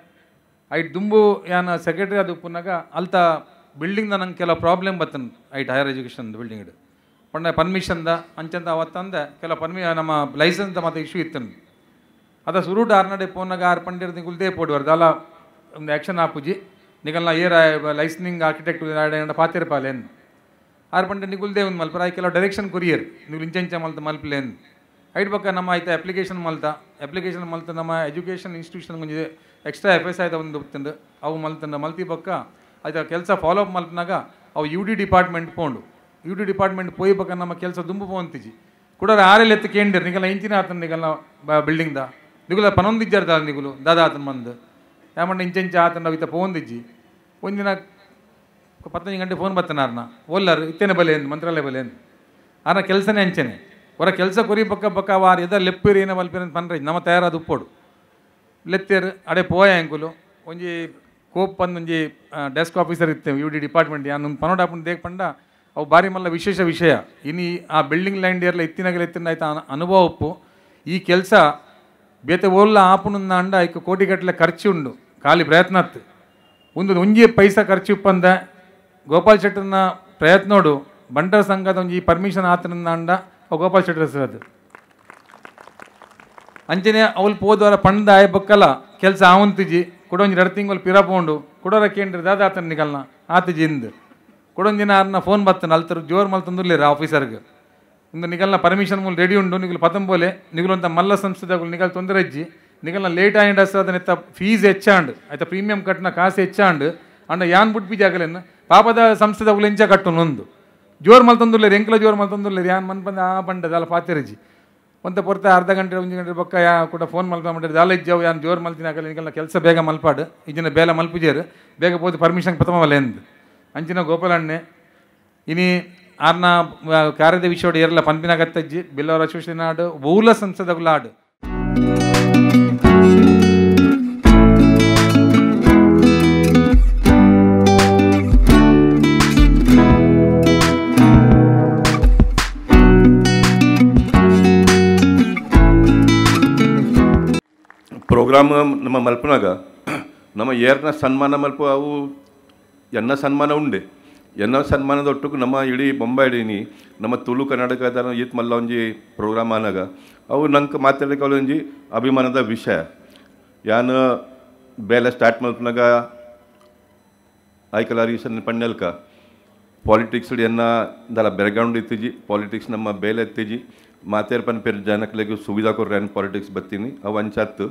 ಐಟ್ ದುಂಬು ಯಾನ ಸೆಕ್ರೆಟರಿ ಅದು ಪುನಗ ಅಲ್ತ ಬಿಲ್ಡಿಂಗ್ದ ನಂಗೆ ಕೆಲವು ಪ್ರಾಬ್ಲಮ್ ಬತ್ತನ್ ಐಟ್ ಹೈಯರ್ ಎಜುಕೇಷನ್ ಬಿಲ್ಡಿಂಗ್ ಪಂಡ ಪರ್ಮಿಷನ್ದ ಅಂಚಂದ ಅವತ್ತಂದ ಕೆಲ ಪರ್ಮಿ ನಮ್ಮ ಲೈಸೆನ್ಸ್ ಮತ್ತೆ ಇಶ್ಯೂ ಇತ್ತು ಅದ ಸುರುಟ್ ಆರ್ನಡೆ ಪೋನಾಗ ಆರ್ ಪಂಡಿರ್ ನಿಗುಲ್ದೇ ಬರ್ದು ದಾಲ ಒಂದು ಆ್ಯಕ್ಷನ್ ಆಪುಜಿ ನಿಗಲ್ನ ಏರ್ ಲೈಸನಿಂಗ್ ಆರ್ಕಿಟೆಕ್ಟ್ ಪಾತಿರ ಪಾಲೇನ್ ಆರ್ ಪಂಡೆ ನಿಗುಲ್ದೇ ಒಂದು ಮಲ್ಪರ. ಕೆಲವು ಡೈರೆಕ್ಷನ್ ಕೊರಿಯರ್. ನೀವು ಇಂಚಂಚ ಮಲ್ತ ಮಲ್ಪಲೇನ್. ಬಕ್ಕ ನಮ್ಮ ಆಯ್ತಾ ಅಪ್ಲಿಕೇಶನ್ ಮಲ್ತ ಅಪ್ಲಿಕೇಶನ್ ಮಲ್ತ ನಮ್ಮ ಎಜುಕೇಷನ್ ಇನ್ಸ್ಟಿಟ್ಯೂಷನ್ ಒಂಜಿ ಎಕ್ಸ್ಟ್ರಾ ಎಫ್ ಎಸ್ ಆಯ್ತ ಒಂದು ಗೊತ್ತಂದು ಅವು ಮಲ್ತಂದ ಮಲ್ತಿ ಬಕ್ಕ ಆಯ್ತಾ ಕೆಲಸ ಫಾಲೋ ಅಪ್ ಮಲ್ತನಾಗ ಅವು ಯು ಡಿ ಡಿಪಾರ್ಟ್ಮೆಂಟ್ ಪೋಂಡು. ಯು ಡಿ ಡಿಪಾರ್ಟ್ಮೆಂಟ್ ಬಕ್ಕ ನಮ್ಮ ಕೆಲಸ ದುಂಬು ಪೋಂತಿಜಿ. ಕೂಡ ಆರೆಲ್ ಎತ್ತು ಕೇಂದ್ರ ನಿಗಲ್ಲ ಇಂಚಿನ ಆತನ ನಿಗಲ್ಲ ಬಿಲ್ಡಿಂಗ್ದ ನಿಗುಲ ಪನೊಂದಿಜ್ಜಾರ ದಾದ ನಿಗುಲು, ದಾದ ಆತನ ಮಂದು. ಯಾಮಂಡ ಇಂಚೆಂಚ ಆತನ ಇತ್ತ ಪೋಂದಿಜ್ಜಿ. ಒಂದಿನ ಪತ್ತೊಂದು ಗಂಟೆ ಫೋನ್ ಬತ್ತನಾರ್ನ. ಓಲ್ಲರ್, ಇತ್ತೇನೆ ಬಲೆ ಎಂದು ಮಂತ್ರಾಲಯ ಬಲೆ ಎಂದು ಆನ ಕೆಲಸನೇ ಅಂಚೆನೆ. ಹೊರ ಕೆಲಸ ಕೊರಿ ಪಕ್ಕ ಪಕ್ಕ ವಾರ ಇದ ಲೆಪ್ಪಿರಿ ಏನೋ ಮಲ್ಪಿರಿ ಅಂತ ಪನ್ರೆ ನಮ್ಮ ತಯಾರಾದ ಉಪ್ಪೋಡು. ಲೆತ್ತೇರು ಅಡೆ ಪೋಯ ಅಂಕುಲು ಒಂಜಿ ಕೋಪ್ ಒಂಜಿ ಡೆಸ್ಕ್ ಆಫೀಸರ್ ಇತ್ತೆ ಯು ಡಿ ಡಿಪಾರ್ಟ್ಮೆಂಟ್ ಯಾನು ಪನೋಡ ಪಂಡ ದೇಕ್ ಪಂಡ ಅವು ಬಾರಿ ಮಲ್ಲ ವಿಶೇಷ ವಿಷಯ. ಇನ್ನು ಆ ಬಿಲ್ಡಿಂಗ್ ಲೈನ್ ಏರ್ಲ ಎತ್ತಿನಾಗಲ ಎತ್ತಿನ ಆಯ್ತು ಅನ- ಅನುಭವ ಉಪ್ಪು. ಈ ಕೆಲಸ ಬೇತೆ ಓಲ್ಲ ಆಪುನುಂದ ಅಂಡ ಕೋಟಿ ಗಟ್ಟಲೆ ಖರ್ಚು ಉಂಡು. ಖಾಲಿ ಪ್ರಯತ್ನತ್ ಒಂದು ಒಂಜಿ ಪೈಸಾ ಖರ್ಚು ಉಪ್ಪಂದ ಗೋಪಾಲ್ ಶೆಟ್ಟರ್ನ ಪ್ರಯತ್ನೋಡು ಬಂಟರ ಸಂಘದ ಒಂಜಿ ಪರ್ಮಿಷನ್ ಆತನಿಂದ ಅಂಡ ಗೋಪಾಲ್ ಶೆಟ್ಟರ್ ಹೆಸರು ಅದು. ಅಂಚನೆ ಅವಳು ಪೋದ್ವಾರ ಪಂಡ ಆಯ ಬಕ್ಕಲ್ಲ ಕೆಲಸ ಆವಂತಿಜಿ, ಕೊಡೊಂಜಿ ಎರಡು ತಿಂಗಳು ಪಿರ ಪೋಂಡು ಕೊಡೋರ ಕೇಂದ್ರ ದಾದ ಆತನ ನಿಗಲ್ನ, ಆತಜಿ ಇಂದು. ಕೊಡೊಂದು ದಿನ ಅದನ್ನ ಫೋನ್ ಬರ್ತಾನೆ ಅಲ್ತರು ಜೋರ್ ಮಲ್ತಂದುರ್ಲೇರ ಆಫೀಸರ್ಗೆ. ಇಂದು ನಿಗಲ್ನ ಪರ್ಮಿಷನ್ ಮೂಲ ರೆಡಿ ಉಂಡು, ನಿಗಲು ಪತಂಬೋಲೆ, ನಿಗಲಂತ ಮಲ್ಲ ಸಂಸ್ಥೆ ನಿಗಲ್ ತೊಂದರೆ ಅಜ್ಜಿ ನಿಗಲ್ನ ಲೇಟ್ ಆಯ್ಡ್ ಅದನ್ನ ಫೀಸ್ ಹೆಚ್ಚಾಂಡ್, ಆಯ್ತಾ ಪ್ರೀಮಿಯಂ ಕಟ್ನ ಕಾಸು ಹೆಚ್ಚಾಂಡ್, ಅಂಡ ಯಾನ್ ಬುಟ್ ಬೀಜ ಆಗಲೇನು, ಪಾಪದ ಸಂಸ್ಥೆದಗಳು ಎಂಚ ಕಟ್ಟು ನೊಂದು ಜೋರ್ ಮಲ್ತಂದುರ್ಲೇರು ಎಂಕ್ಲ ಜೋರು ಮಲ್ತಂದುರ್ಲೇರು ಯಾನ್ ಮನ್ ಬಂದ, ಆ ಬಂಡ ದಾಲ ಪಾತಿರಜಿ. ಒಂತ ಪೊರ್ತ ಅರ್ಧ ಗಂಟೆ, ಒಂದು ಗಂಟೆ ಪಕ್ಕ ಯಾ ಕೂಡ ಫೋನ್ ಮಲ್ಪ ಮಾಡಿದ್ರೆ. ದಾಲ ಇಜ್ಜವು ಯಾನ್ ಜೋರು ಮಲ್ತಿನ ಆಗಲ್ಲ ನಿಗಲ್ನ ಕೆಲಸ ಬೇಗ ಮಲ್ಪಾಡು. ಇಜ್ಜಿನ ಬೇಲ ಮಲ್ಪುಜೇರು. ಬೇಗ ಪೋದು ಪರ್ಮಿಷನ್ ಪ್ರಥಮವಲ್ಲ ಎಂದು ಅಂಚಿನ ಗೋಪಾಲಣ್ಣೆ. ಇನಿ ಆರ್ನ ಕಾರ್ಯದ ವಿಷಯ ಏರ್ಲ ಪನ್ಪಿನ ಗತ್ತಜ್ಜಿ, ಬಿಲ್ಲವರ ಅಸೋಸಿಯೇಷನ್ ಆಡು ಬಹುಲ ಪ್ರೋಗ್ರಾಮ್ ನಮ್ಮ ಮಲ್ಪನಾಗ, ನಮ್ಮ ಏರ್ನ ಸನ್ಮಾನ ಮಲ್ಪ, ಅವು ಎನ್ನ ಸನ್ಮಾನ ಉಂಡೆ. ಎನ್ನ ಸನ್ಮಾನದ ಒಟ್ಟು ನಮ್ಮ ಇಡೀ ಬೊಂಬಾಯಿಡೀನಿ, ನಮ್ಮ ತುಳು ಕರ್ನಾಟಕದ ಈತ್ ಮಲ್ಲ ಒಂಜಿ ಪ್ರೋಗ್ರಾಮ್ ಆನಾಗ, ಅವು ನಂಗೆ ಮಾತಾಡಲಿಕ್ಕೆ ಒಂಜಿ ಅಭಿಮಾನದ ವಿಷಯ. ಯಾನು ಬೇಲೆ ಸ್ಟಾರ್ಟ್ ಮಲ್ಪನಾಗ ಆಯ್ಕಲ ರೀಸನ್ ಪಣ್ಯಲ್ಕ, ಪಾಲಿಟಿಕ್ಸ್ ಎನ್ನ ದಲ ಬ್ಯಾಕ್ಗ್ರೌಂಡ್ ಇತ್ತಿಜಿ, ಪಾಲಿಟಿಕ್ಸ್ ನಮ್ಮ ಬೇಲೆ ಎತ್ತೀಜಿ ಮಾತೇರ್ ಪನ್ ಪೇರ್ ಜನಕ್ಕೆ ಸುವಿಧಾ ಕೊರ್ರೆ ಪಾಲಿಟಿಕ್ಸ್ ಬತ್ತೀನಿ ಅವು ಅಂಚತ್ತು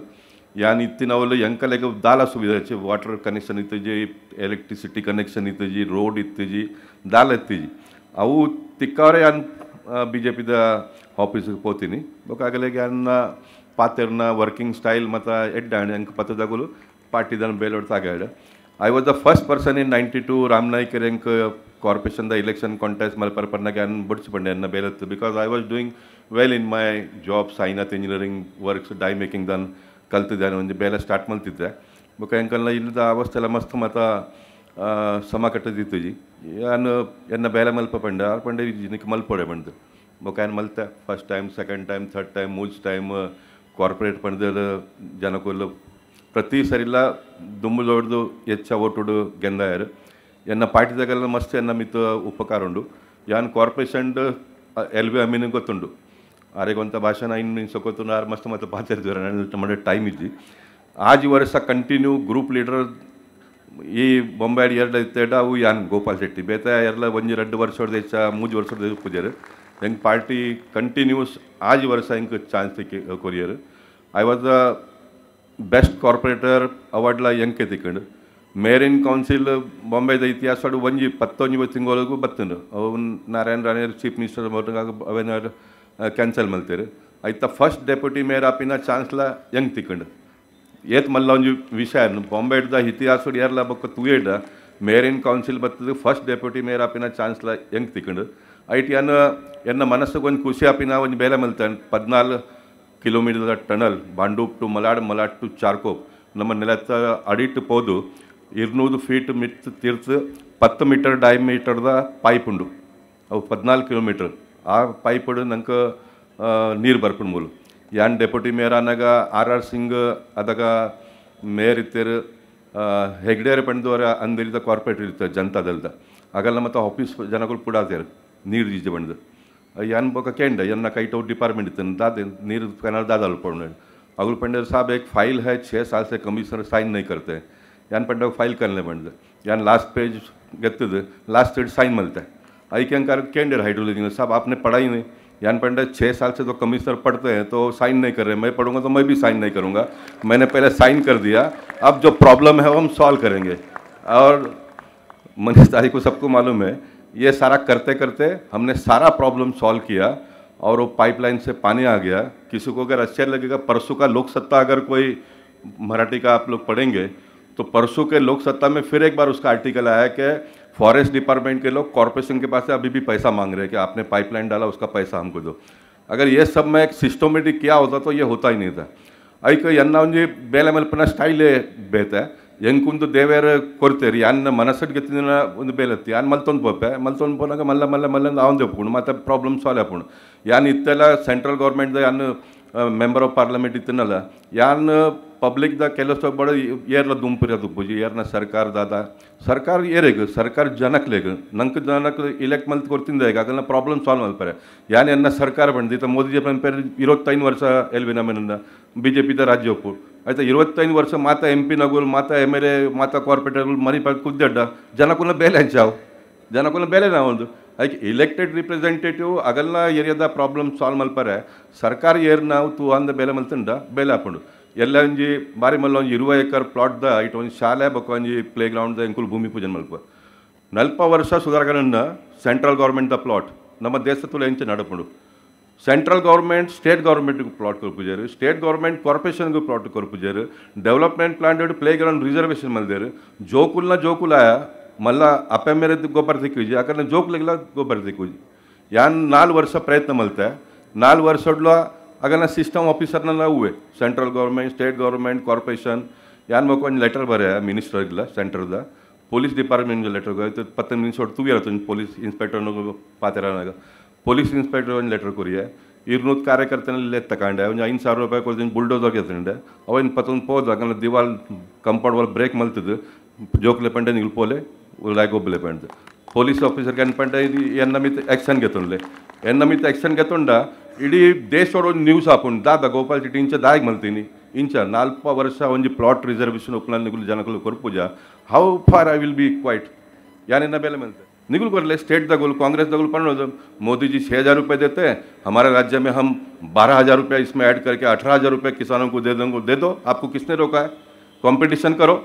ಯಾನ್ ಇತ್ತಿನ ಅವಲು ಎಂಕಲೆಗ್ ದಾಲ ಸುವಿಧಾ ಹೆಚ್ಚಿ ವಾಟರ್ ಕನೆಕ್ಷನ್ ಇತ್ತಿಜಿ ಎಲೆಕ್ಟ್ರಿಸಿಟಿ ಕನೆಕ್ಷನ್ ಇತ್ತಿಜಿ ರೋಡ್ ಇತ್ತಿಜಿ ದಾಲ ಇತ್ತಿಜಿ ಅವು ತಿಕ್ಕವರೆ ಯಾನ್ ಬಿ ಜೆ ಪಿದ ಆಫೀಸಿಗೆ ಹೋಗ್ತೀನಿ ಬೊಕಾಗಲೆ ಯಾನ್ನ ಪಾತೆರ್ನ ವರ್ಕಿಂಗ್ ಸ್ಟೈಲ್ ಮತ್ತು ಅಂಕ ಎಂಕ್ ಪತ್ತದಾಗಲು ಪಾರ್ಟಿದನ್ ಬೇಲೋಡ್ ತಾಗಾಡ I was the first person in ninety two Ramnaik ರೆಂಕ್ corporation ದ ಇಲೆಕ್ಷನ್ ಕಾಂಟೆಸ್ಟ್ ಮಲ್ಪರ ಪರ್ನಾಗ ಅನ್ ಬುಡ್ಸ್ಪಂಡೆ ಅನ್ನ ಬೇಲತ್ತು because I was doing well in my job ಸೈನತ್ engineering works die making ದನ್ ಕಲ್ತಿದ್ದಾನೆ ಒಂದು ಬೇಲೆ ಸ್ಟಾರ್ಟ್ ಮಲ್ತಿದ್ದೆ ಬೊಕ ಎಂಕಲ್ನ ಇಲ್ಲದ ಅವಸ್ಥೆಲ್ಲ ಮಸ್ತ್ ಮತ ಸಮ ಕಟ್ಟದಿತ್ತು ಜಿ ಯಾನು ಎನ್ನ ಬೇಲೆ ಮಲ್ಪ ಪಂಡ, ಆರ್ ಪಂಡೆ ಜಿನಕ್ಕೆ ಮಲ್ಪೊಡೆ ಬಂದು. ಬೊಕ ಏನು ಮಲ್ತೆ? First time second time third time ಮೂಜ್ ಟೈಮ್ ಕಾರ್ಪೊರೇಟ್ ಪಂಡದ ಜನಕ್ಕೂ ಪ್ರತಿ ಸರಿಲ್ಲ ದುಮ್ಮು ದೊಡ್ದು ಹೆಚ್ಚ ಓಟುಡು ಗೆಂದಾಯರು. ಎನ್ನ ಪಾರ್ಟಿದಾಗೆಲ್ಲ ಮಸ್ತ್ ಎನ್ನ ಮಿತ್ತು ಉಪಕಾರ ಉಂಡು. ಯಾನ್ ಕಾರ್ಪೊರೇಷನ್ ಎಲ್ ಬಿ ಅಮೀನಿಗೆ ಗೊತ್ತುಂಡು. ಆರೆಗೊಂತ ಭಾಷಣ, ಇನ್ನು ಸೊಕೊತ್ತು ಆರು ಮಸ್ತ್ ಮತ್ತೆ ಪಾತಿರ್ತೀವ್ರೆ ನನ್ನ ಟೈಮ್ ಇದ್ದಿ. ಆಜ್ ವರ್ಷ ಕಂಟಿನ್ಯೂ ಗ್ರೂಪ್ ಲೀಡರ್ ಈ ಬೊಂಬಾಯಿ ಎರಡು ಇತ್ತೇಡ ಅವು ಯಾನ್ ಗೋಪಾಲ್ ಶೆಟ್ಟಿ. ಬೇತ ಎಲ್ಲ ಒಂಜಿ ಎರಡು ವರ್ಷ ಹೊಡೆದ ಹೆಚ್ಚ, ಮೂಜು ವರ್ಷ ಹೊಡೆದ ಪೂಜಾರು ಹೆಂಗೆ ಪಾರ್ಟಿ ಕಂಟಿನ್ಯೂಸ್ ಆಜ್ ವರ್ಷ ಹಿಂಗೆ ಚಾನ್ಸ್ ತಿಕ್ಕಿ courier. I was the best corporator ಅವಾರ್ಡ್ಲ ಹೆಂಗೆ ತಿಕ್ಕಂಡು ಮೇರಿನ್ ಕೌನ್ಸಿಲ್ ಬಾಂಬೆದ ಇತಿಹಾಸ ಒಂಜಿ ಪತ್ತೊಂಜಿ ತಿಂಗಳವರೆಗೂ ಬತ್ತನು ಅವು ನಾರಾಯಣ ರಾಣೆ ಚೀಫ್ ಮಿನಿಸ್ಟರ್ ಅವೇನಾರು ಕ್ಯಾನ್ಸಲ್ ಮಲ್ತೀರಿ ಐತ ಫಸ್ಟ್ ಡೆಪ್ಯೂಟಿ ಮೇಯರ್ ಆಪಿನ ಚಾನ್ಸ್ಲ ಹೆಂಗೆ ತಿಕ್ಕಂಡು? ಏತ್ ಮಲ್ಲ ಒಂದು ವಿಷಯ ಇತಿಹಾಸದ ಇತಿಹಾಸ ಏರ್ಲ ಬೊಕ್ಕ ಮೇಯರ್ ಇನ್ ಕೌನ್ಸಿಲ್ ಬರ್ತದ ಫಸ್ಟ್ ಡೆಪ್ಯೂಟಿ ಮೇಯರ್ ಆಪಿನ ಚಾನ್ಸ್ಲ ಹೆಂಗೆ ತಿಕ್ಕಂಡು? ಐಟಿ ಅನ್ನ ಎನ್ನ ಮನಸ್ಸಿಗೆ ಒಂದು ಖುಷಿ ಆಪಿನ ಒಂದು ಬೇಲೆ ಮಲ್ತಾನೆ? ಪದ್ನಾಲ್ಕು kilometre tunnel, Bhandup to Malad Malad to Charkop. ನಮ್ಮ ನೆಲತ್ತ ಅಡಿಟ್ಟು ಪೋದು, ಇರ್ನೂರು ಫೀಟ್ ಮಿತ್ ತಿರ್ತ್ ಪತ್ತು ಮೀಟರ್ ಡೈ ಮೀಟರ್ದ ಪೈಪ್ ಉಂಡು. ಅವು ಪದ್ನಾಲ್ಕು ಕಿಲೋಮೀಟರ್. ಆ ಪೈಪ್ ನಂಗೆ ನೀರು ಬರ್ಪುಂಡು ಮೂಲು ಯಾನ್ ಡೆಪ್ಯೂಟಿ ಮೇಯರ್ ಅನ್ನಾಗ ಆರ್ ಆರ್ ಸಿಂಗ್ ಅದಾಗ ಮೇಯರ್ ಇತ್ತೇರು ಹೆಗ್ಡೇರ್ ಪಂಡದವರ ಅಂದಿರಿದ ಕಾರ್ಪೊರೇಟ್ ಇರ್ತಾರೆ ಜನತಾದಲ್ದ ಆಗಲ್ಲ ಮತ್ತು ಆಫೀಸ್ ಜನಗಳು ಪುಡಾತೇರು ನೀರು ಈಜೆ ಬಂದು ಯಾನ್ ಬೊಕ ಕೇಂಡ ಎನ್ನ ಕೈಟ್ ಔಟ್ डिपार्टमेंट इतन दादे नीर कैनाल दादा पड़ने अगुल पंडे साहब एक फाइल है छः साल से कमिश्नर साइन नहीं करते यान पंडे फाइल करने बंद यान last page गत्तद last page sign मिलता है आई क्या कर कैंडर हाइड्रोलॉजी साहब, आपने पढ़ा ही नहीं। यान पंडे छः साल से तो कमिश्नर पढ़ते हैं तो साइन नहीं कर रहे। मैं पढ़ूँगा तो मैं भी साइन नहीं करूँगा। मैंने पहले साइन कर दिया। अब जो प्रॉब्लम है, वो हम सॉल्व करेंगे। और मनीष तारी को सबको मालूम है, ये सारा करते करते हमने सारा प्रॉब्लम सॉल्व किया और वो पाइपलाइन से पानी आ गया। किसी को अगर आश्चर्य लगेगा, परसों का लोक सत्ता अगर कोई मराठी का आप लोग पढ़ेंगे तो परसों के लोक सत्ता में फिर एक बार उसका आर्टिकल आया कि फॉरेस्ट डिपार्टमेंट के लोग कॉरपोरेशन के पास से अभी भी पैसा मांग रहे हैं कि आपने पाइपलाइन डाला उसका पैसा हमको दो अगर ये सब में एक सिस्टमेटिक किया होता तो ये होता ही नहीं था ಐಕ ಎನ್ನ ಒಂಜಿ ಬೇಲೆ ಮಲ್ಪನ ಸ್ಟೈಲೇ ಬೇತೆ ಎಂಕುಂದು ದೇವೇರ ಕೊಡ್ತೇರಿ ಯಾನ್ ಮನಸ್ಸಿಗೆ ಗೆತ್ತಿನ ಒಂದು ಬೇಲತ್ತಿ ಯಾನ್ ಮಲ್ತೊಂದು ಪೋಪೆ ಮಲ್ತೊಂದು ಪೋನಾಗ ಮಲ್ಲ ಮಲ್ಲ ಮಲ್ಲ ಅವನ್ ಒಪ್ಕೊಂಡು ಮತ್ತೆ ಪ್ರಾಬ್ಲಮ್ ಸಾಲ್ವ್ ಆಪುಂಡು ಯಾನ್ ಇತ್ತೆಲ್ಲ ಸೆಂಟ್ರಲ್ ಗೌರ್ಮೆಂಟ್ದ ಯಾನ್ ಮೆಂಬರ್ ಆಫ್ ಪಾರ್ಲಿಮೆಂಟ್ ಇತ್ತನಲ್ಲ ಯಾನ್ ಪಬ್ಲಿಕ್ದ ಕೆಲಸ ಬಡ ಏರ್ಲ ದುಂಪರಿ ಅದು ಪೂಜಿ, ಏರ್ನ ಸರ್ಕಾರದಾದ. ಸರ್ಕಾರ ಏರೇಗ, ಸರ್ಕಾರ ಜನಕ್ಲೇಗ, ನಂಕ ಜನಕ್ಕೆ ಇಲೆಕ್ಟ್ ಮಲ್ತ್ ಕೊಡ್ತಿಂದ ಈಗ ಅದನ್ನ ಪ್ರಾಬ್ಲಮ್ ಸಾಲ್ವ್ ಮಲ್ಪರೆ ಯಾನ್ ಎನ್ನ ಸರ್ಕಾರ ಬಂದಿತ್ತು ಮೋದಿಜಿ ಪೇರ್ ಇರುವತ್ತೈದು ವರ್ಷ ಎಲ್ವಿ ನಮ್ಮಿನಿಂದ ಬಿ ಜೆ ಪಿದ ರಾಜ್ಯ ಒಪ್ಪು. ಆಯ್ತಾ, ಇರುವತ್ತೈದು ವರ್ಷ ಮಾತ ಎಂ ಪಿ ನಗುಲ್, ಮಾತಾ ಎಂ ಎಲ್ ಎ ಮಾತ ಕಾರ್ಪೊರೇಟರ್ಗಳು ಮರಿ ಪಾಕ್ ಕುದ್ದಡ್ಡ ಜನಕ್ಕೂ ಬೇಲೆ ಹಂಚಾವು ಜನಕ್ಕೂ ಬೇಲೆ ನಾವೊಂದು ಅದಕ್ಕೆ ಇಲೆಕ್ಟೆಡ್ ರಿಪ್ರೆಸೆಂಟೇಟಿವ್ ಅಗಲ್ಲ ಏರಿಯಾದ ಪ್ರಾಬ್ಲಮ್ ಸಾಲ್ವ್ ಮಲ್ಪರೆ, ಸರ್ಕಾರ ಏರ್ ನಾವು ತೂ ಅಂದ ಬೇಲೆ ಮಲ್ತಂಡ, ಬೇಲೆ ಹಾಕೊಂಡು ಎಲ್ಲ ಒಂಜಿ ಬಾರಿ ಮಲ್ಲ ಒಂಜಿ ಇರುವ ಎಕರ್ ಪ್ಲಾಟ್ದ ಇಟ್ ಒಂದು ಶಾಲೆ ಬೊಕ್ಕ ಒಂಜಿ ಪ್ಲೇ ಗ್ರೌಂಡ್ದ ಎಂಕುಲ್ ಭೂಮಿ ಪೂಜೆ ಮಲ್ಪ ನಲ್ಪ ವರ್ಷ ಸುಧಾರಕನನ್ನ ಸೆಂಟ್ರಲ್ ಗೌರ್ಮೆಂಟ್ದ ಪ್ಲಾಟ್ ನಮ್ಮ ದೇಶದಲ್ಲಿ ಎಂಚ ನಡಪುಂಡು. ಸೆಂಟ್ರಲ್ ಗೌರ್ಮೆಂಟ್ ಸ್ಟೇಟ್ ಗೌರ್ಮೆಂಟ್ಗೆ ಪ್ಲಾಟ್ ಕೊರ್ಪುಜಾರು ಸ್ಟೇಟ್ ಗೌರ್ಮೆಂಟ್ ಕಾರ್ಪೊರೇಷನ್ಗೆ ಪ್ಲಾಟ್ ಕೊರ್ಪುಜಾರು development plan playground reservation ಮಲ್ದೇರು. ಜೋಕುಲ್ನ ಜೋಕುಲ ಮಲ್ಲ ಅಪ್ಪೆ ಗೊಬ್ಬರ ತಿಕ್ಕುಜಿ ಯಾಕಂದ್ರೆ ಜೋಕುಲಿಗೆಲ್ಲ ಗೊಬ್ಬರ ತಿಕ್ಕುಜಿ. ಯಾನ್ ನಾಲ್ಕು ವರ್ಷ ಪ್ರಯತ್ನ ಮಲ್ತೆ. ನಾಲ್ಕು ವರ್ಷಡ್ಲ ಆಗನ ಸಿಸ್ಟಮ್ ಆಫೀಸರ್ನೆಲ್ಲ ಹೂವೆ central government state government corporation ಯಾರು ಬೇಕು ಒಂದು ಲೆಟರ್ ಬರೆಯ ಮಿನಿಸ್ಟರ್ಗಿಲ್ಲ ಸೆಂಟ್ರದ ಪೊಲೀಸ್ ಡಿಪಾರ್ಟ್ಮೆಂಟ್ ಲೆಟರ್ ಹೋಯ್ತು ಪತ್ತು ನಿಮಿಷ ಹೊಟ್ಟು ತೂಗಿರತ್ತೆ ಪೊಲೀಸ್ ಇನ್ಸ್ಪೆಕ್ಟರ್ನ ಪಾತಿರಾನಾಗ ಪೊಲೀಸ್ ಇನ್ಸ್ಪೆಕ್ಟರ್ ಒಂದು ಲೆಟರ್ ಕೊರಿಯೆ ಇರ್ನೂರು ಕಾರ್ಯಕರ್ತನಲ್ಲಿ ತಗೊಂಡೆ ಒಂದು ಐದು ಸಾವಿರ ರೂಪಾಯಿ ಕೊಡ್ತೀನಿ ಬುಲ್ಡೋದರ್ಗೆ ಎತ್ತಂಡೆ ಅವನ್ ಪತ್ತೊಂದು ಪೋದ ಯಾಕಂದ್ರೆ ದಿವಾಲ್ ಕಂಪೌಂಡ್ ವಾಲ್ ಬ್ರೇಕ್ ಮಲ್ತದ್ದು ಜೋಕ್ಲೆ ಪಂಡೆ ನಿಲ್ಪೋಲೆ ಒಬ್ಬಲೆ ಪಂಡ್ ಪೊಲೀಸ್ ಆಫೀಸರ್ಗೆ ಅನ್ಪಂಡೆ ಇದು ಎನ್ನ ಮಿತ್ ಆ್ಯಕ್ಷನ್ ಗೆತ್ತೊಂಡ್ಲೆ ಎನ್ನ ಮಿತ್ ಆ್ಯಕ್ಷನ್ ಗೆತ್ತೊಂಡ ಇಡೀ ದೇಶದೊಡ ನ್ಯೂಸ್ ಹಾಕೊಂಡು ದಾದ ಗೋಪಾಲ್ ಚಿಟಿ ಇಂಚ ದಾಗಿ ಮಲ್ತೀನಿ ಇಂಚ ನಾಲ್ಕು ವರ್ಷ ಒಂದು ಪ್ಲಾಟ್ ರಿಸರ್ವೇಷನ್ ಒಪ್ಪನಲ್ಲಿ ನಿಗುಲು ಜನಗಳು ಕೊರ್ಪುಜ how far I will be quite ಯಾನೆನ್ನ बेले मिलते निकुल कर ले स्टेट दगुल कांग्रेस दगुल पढ़ मोदी जी छः हज़ार रुपये देते हैं हमारे राज्य में हम बारह हज़ार रुपये इसमें ऐड करके अठारह हज़ार रुपये किसानों को दे देंगे दे दो आपको किसने रोका है कंपटीशन करो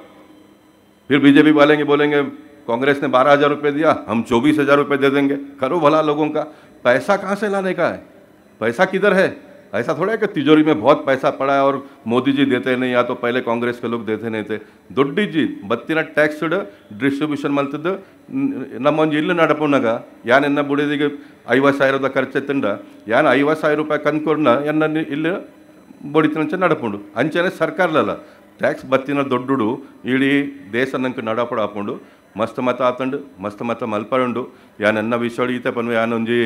फिर बीजेपी वालेंगे बोलेंगे कांग्रेस ने बारह हज़ार रुपये दिया हम चौबीस हज़ार रुपये दे देंगे करो भला लोगों का पैसा कहाँ से लाने का है पैसा किधर है ऐसा थोड़ा है कि तिजोरी में बहुत पैसा पड़ा है और मोदी जी देते नहीं या तो पहले कांग्रेस के लोग देते नहीं थे ದುಡ್ಡು ಜಿ ಬತ್ತಿನ ಟ್ಯಾಕ್ಸ್ಡ್ ಡಿಸ್ಟ್ರಿಬ್ಯೂಷನ್ ಮಲ್ತದ್ದು ನಮ್ಮ ಒಂದು ಇಲ್ಲು ನಡಪುನಾಗ ಯಾನ್ ಎನ್ನ ಬುಡಿದಿಗೆ ಐವತ್ತು ಸಾವಿರದ ಖರ್ಚು ಎತ್ತಂಡ ಯಾನ್ ಐವತ್ತು ಸಾವಿರ ರೂಪಾಯಿ ಕಂದ್ಕೊಂಡ ಎನ್ನ ನಿ- ಇಲ್ಲಿ ಬಡಿತಿನಂಚ ನಡಪುಂಡು ಅಂಚನೆ ಸರ್ಕಾರದಲ್ಲ ಟ್ಯಾಕ್ಸ್ ಬತ್ತಿನ ದೊಡ್ಡುಡು ಇಡೀ ದೇಶ ನಂಗೆ ನಡಪಡ ಹಾಕೊಂಡು ಮಸ್ತ್ ಮತ ಆತಂಡು, ಮಸ್ತ್ ಮತ ಮಲ್ಪಂಡು ಯಾನ್ ಎನ್ನ ವಿಶ್ವಡ್ ಈತೆ ಪನ್ವೆ ಯಾನ್ ಒಂಜಿ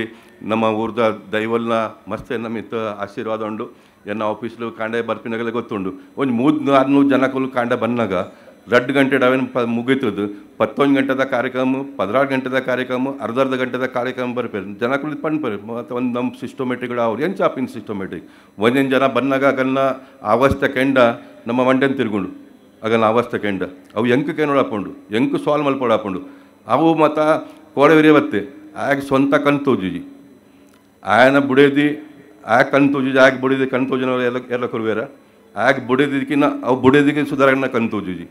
ನಮ್ಮ ಊರ್ದ ದೈವಲ್ನ ಮಸ್ತ್ ಎನ್ನ ಮಿತ್ತ ಆಶೀರ್ವಾದ ಉಂಡು. ಎನ್ನ ಆಫೀಸ್ಲು ಕಾಂಡೆ ಬರ್ಪಿನಗಲೇ ಗೊತ್ತುಂಡು. ಒಂದು ಮೂರು ಆರ್ನೂರು ಜನಕ್ಕೂ ಕಾಂಡೆ ಬಂದಾಗ ರಡ್ ಗಂಟೆ ಡವೆನ್ ಪ ಮುಗೀತದ. ಪತ್ತೊಂದು ಗಂಟೆದ ಕಾರ್ಯಕ್ರಮ ಪದಿನಾರು ಗಂಟೆದ ಕಾರ್ಯಕ್ರಮ ಅರ್ಧ ಅರ್ಧ ಗಂಟೆದ ಕಾರ್ಯಕ್ರಮ ಬರ್ಪೇರು ಜನಗಳು ಪಂಡ್ಪೇರು ಮತ್ತು ಒಂದು ನಮ್ಮ ಸಿಸ್ಟಮೆಟಿಕ್ಗಳು ಅವ್ರು ಏನು ಚಾಪಿನ ಸಿಸ್ಟಮೆಟಿಕ್ ಒಂದೇನು ಜನ ಬಂದಾಗ ಅದನ್ನ ಅವಸ್ಥೆ ಕೆಂಡ ನಮ್ಮ ಮಂಡ್ಯನ ತಿರ್ಗುಂಡು. ಆಗ ನಾ ಕೆಂಡ ಅವು ಎಂಕ್ ಕೇನೋಡು ಹಾಕೊಂಡು ಎಂಕು ಸಾಲ್ವ್ ಮಲ್ಪಡ ಹಾಕೊಂಡು ಅವು ಮತ ಕೋಡವಿರಿ ಬತ್ತೆ ಆಗ ಸ್ವಂತ ಕಣ್ ಆಯನ ಬುಡೇದಿ ಆಗ ಕಣ್ ತೋಜಿಜಿ, ಆಗ ಬುಡೇದಿ ಕಣ್ ಎಲ್ಲ ಎಲ್ಲ ಕೊರುವೇರ ಆಗ ಬುಡೇದಿಕ್ಕಿನ್ನ ಅವು ಬುಡೇದಿಗೆ ಸುಧಾರಣೆ ಕಣ್ ತೋಜಿಜಿ.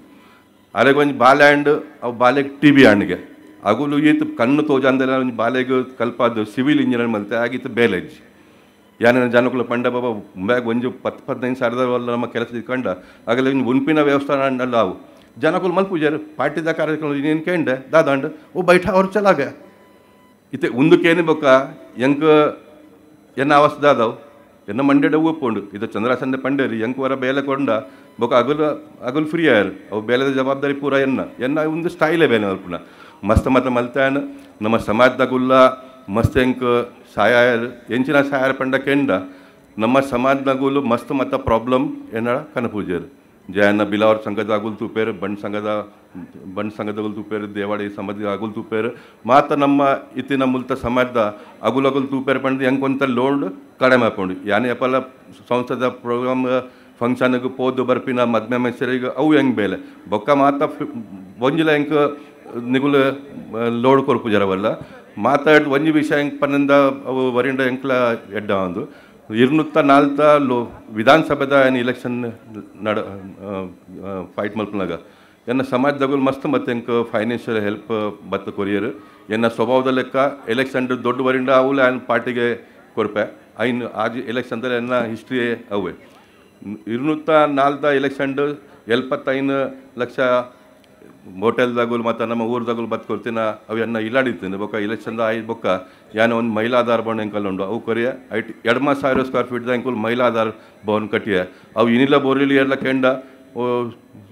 ಅಲ್ಲಿಗೆ ಒಂಜಿ ಬಾಲ್ಯ ಆ್ಯಂಡ್ ಅವು ಬಾಲ್ಯಕ್ಕೆ ಟಿ ಬಿ ಹಣ್ಣಿಗೆ ಅಗುಲು ಈತ ಕಣ್ಣು ತೋಜ ಅಂದೆಲ್ಲ ಬಾಲ್ಯಗೆ ಕಲ್ಪ ಸಿವಿಲ್ ಇಂಜಿನಿಯರ್ ಮಲ್ತೆ ಆಗಿತ್ತು ಬೇಲೆಜ್ಜಿ. ಯಾನ ಜನಕುಲ ಪಂಡ ಬಾಬಾ ಮುಂಬಾಗ ಒಂದು ಪತ್ ಪದ್ನೈದು ಸಾವಿರದ ವಲ್ಲ ನಮ್ಮ ಕೆಲಸ ಇಟ್ಕೊಂಡ ಆಗಲೇ ಉನ್ಪಿನ ವ್ಯವಸ್ಥಾನ ಅಲ್ಲ ಅವು. ಜನಕುಲ್ ಮಲ್ಪೂಜಾರು ಪಾರ್ಟಿದ ಕಾರ್ಯಕ್ರಮ ಇನ್ನೇನು ಕೇಂಡ, ದಾದಾಂಡ್, ಓ ಬೈಠ ಅವ್ರು ಚಲಾಗ. ಇತ್ತೆ ಉಂದಕ್ಕೇನು ಬೊಕ್ಕ, ಎಂಕ ಎನ್ನ ಅವಸ್ಥೆ ದಾದವು. ಎನ್ನ ಮಂಡ್ಯಡ ಒಪ್ಪುಂಡು. ಇದು ಚಂದ್ರಾಸಂದೆ ಪಂಡೇರಿ, ಎಂಕ ವರ ಬೇಲೆ ಕೊಂಡ ಬೊಕ ಅಗುಲ್ ಅಗುಲ್ ಫ್ರೀ ಆಯ್ರು ಅವು ಬೇಲೆದ ಜವಾಬ್ದಾರಿ ಪೂರ ಎನ್ನ. ಎನ್ನ ಒಂದು ಸ್ಟೈಲೇ ಬೇನೆ ಅಲ್ಪುನ ಮಸ್ತ್ ಮತ ಮಲ್ತಾನ, ನಮ್ಮ ಸಮಾಜದಾಗುಲ್ಲ ಮಸ್ತ್ ಎಂಕ್ ಸಾಯಾಯರ್ ಎಂಚಿನ ಸಾಯಾರ ಪಂಡ ಕೆಂಡ, ನಮ್ಮ ಸಮಾಜದಾಗೂಲು ಮಸ್ತ್ ಮತ್ತ ಪ್ರಾಬ್ಲಮ್ ಏನಾಳ ಕನಪೂಜರ್. ಜಯನ್ನ ಬಿಲಾವರ್ ಸಂಘದ ಆಗುಲ್ ತುಪೇರ್ ಬಂಡ್ ಸಂಘದ ಬಂಡ್ ಸಂಘದಗುಲ್ ತುಪೇರ್ ದೇವಾಡಿ ಸಮಾಜ ಆಗುಲ್ ತುಪೇರ್ ಮಾತ ನಮ್ಮ ಇತ್ತಿನ ಮುಲ್ತ ಸಮಾಜದ ಅಗುಲ್ ಅಗುಲ್ ತುಪೇರ್ ಪಂಡ್ ಎಂಕೊಂತ ಲೋಡ್ ಕಡಿಮೆ ಹಾಕೊಂಡು ಯಾನೇ ಅಪ್ಪಲ್ಲ ಸಂಸದ ಪ್ರೋಗ್ರಾಮ್ ಫಂಕ್ಷನ್ಗೆ ಪೋದು ಬರ್ಪಿನ ಮದ್ಮೆ ಮೆಸರಿಗೆ ಅವು ಹೆಂಗೆ ಬೇಲೆ. ಬೊಕ್ಕ ಮಾತ ಒಂಜಿಲ ಹೆಂಗ್ ನಿಗುಲ ಲೋಡ್ ಕೊರ್ಪು ಜರವಲ್ಲ. ಮಾತಾಡ್ ಒಂಜಿ ವಿಷಯ ಎಂಕ್ ಪನ್ನಂದ ಅವು ವರಿಂಡ ಎಂಕ್ಲ ಎಡ್ಡ ಒಂದು ಇರ್ನುತ್ತ ನಾಲ್ತ ಲೋ ವಿಧಾನಸಭೆದ ಏನು ಇಲೆಕ್ಷನ್ ನಡ ಫೈಟ್ ಮಲ್ಪನಾಗ. ಎನ್ನ ಸಮಾಜದಾಗಲು ಮಸ್ತ್ ಮತ್ತೆ ಎಂಕ್ ಫೈನಾನ್ಷಿಯಲ್ ಹೆಲ್ಪ್ ಬತ್ತ ಕೊರಿಯರ್. ಎನ್ನ ಸ್ವಭಾವದ ಲೆಕ್ಕ ಎಲೆಕ್ಷನ್ ದೊಡ್ಡ ವರಿಂಡ ಅವಲ್ಲ ಆನ್ ಪಾರ್ಟಿಗೆ ಕೊರ್ಪೆ. ಐನ್ ಆಜ್ ಎಲೆಕ್ಷನ್ದಲ್ಲಿ ಎನ್ನ ಹಿಸ್ಟ್ರಿ ಅವೆ ಇರ್ನುತ್ತ ನಾಲ್ತ ಎಲೆಕ್ಷನ್ ಎಲ್ಪತ್ತೈನು ಲಕ್ಷ ಹೋಟೆಲ್ದಾಗಲು ಮತ್ತು ನಮ್ಮ ಊರ್ದಾಗಲು ಬತ್ಕೊಳ್ತೀನ ಅವೆನ್ನ ಇಲ್ಲಾಡಿತ್ತೀನಿ ಬೊಕ್ಕ ಇಲೆಕ್ಷನ್ದ ಆಯ್ತು ಬೊಕ್ಕ ಯಾನ ಒಂದು ಮೈಲಾಧಾರ ಭವನ ಎಂಕಲ್ ಉಂಡು? ಅವು ಕೊರಿಯ ಐಟ್ ಎರಡು ಸಾವಿರ ಸ್ಕ್ವೇರ್ ಫೀಟ್ದಾಗ ಎಂಕುಲ್ ಮೈಲಾಧಾರ ಭವನ ಕಟ್ಟಿಯ ಅವು ಇನಿಲ್ಲ ಬೋರಿಲಿ ಎಲ್ಲ ಕೆಂಡ वो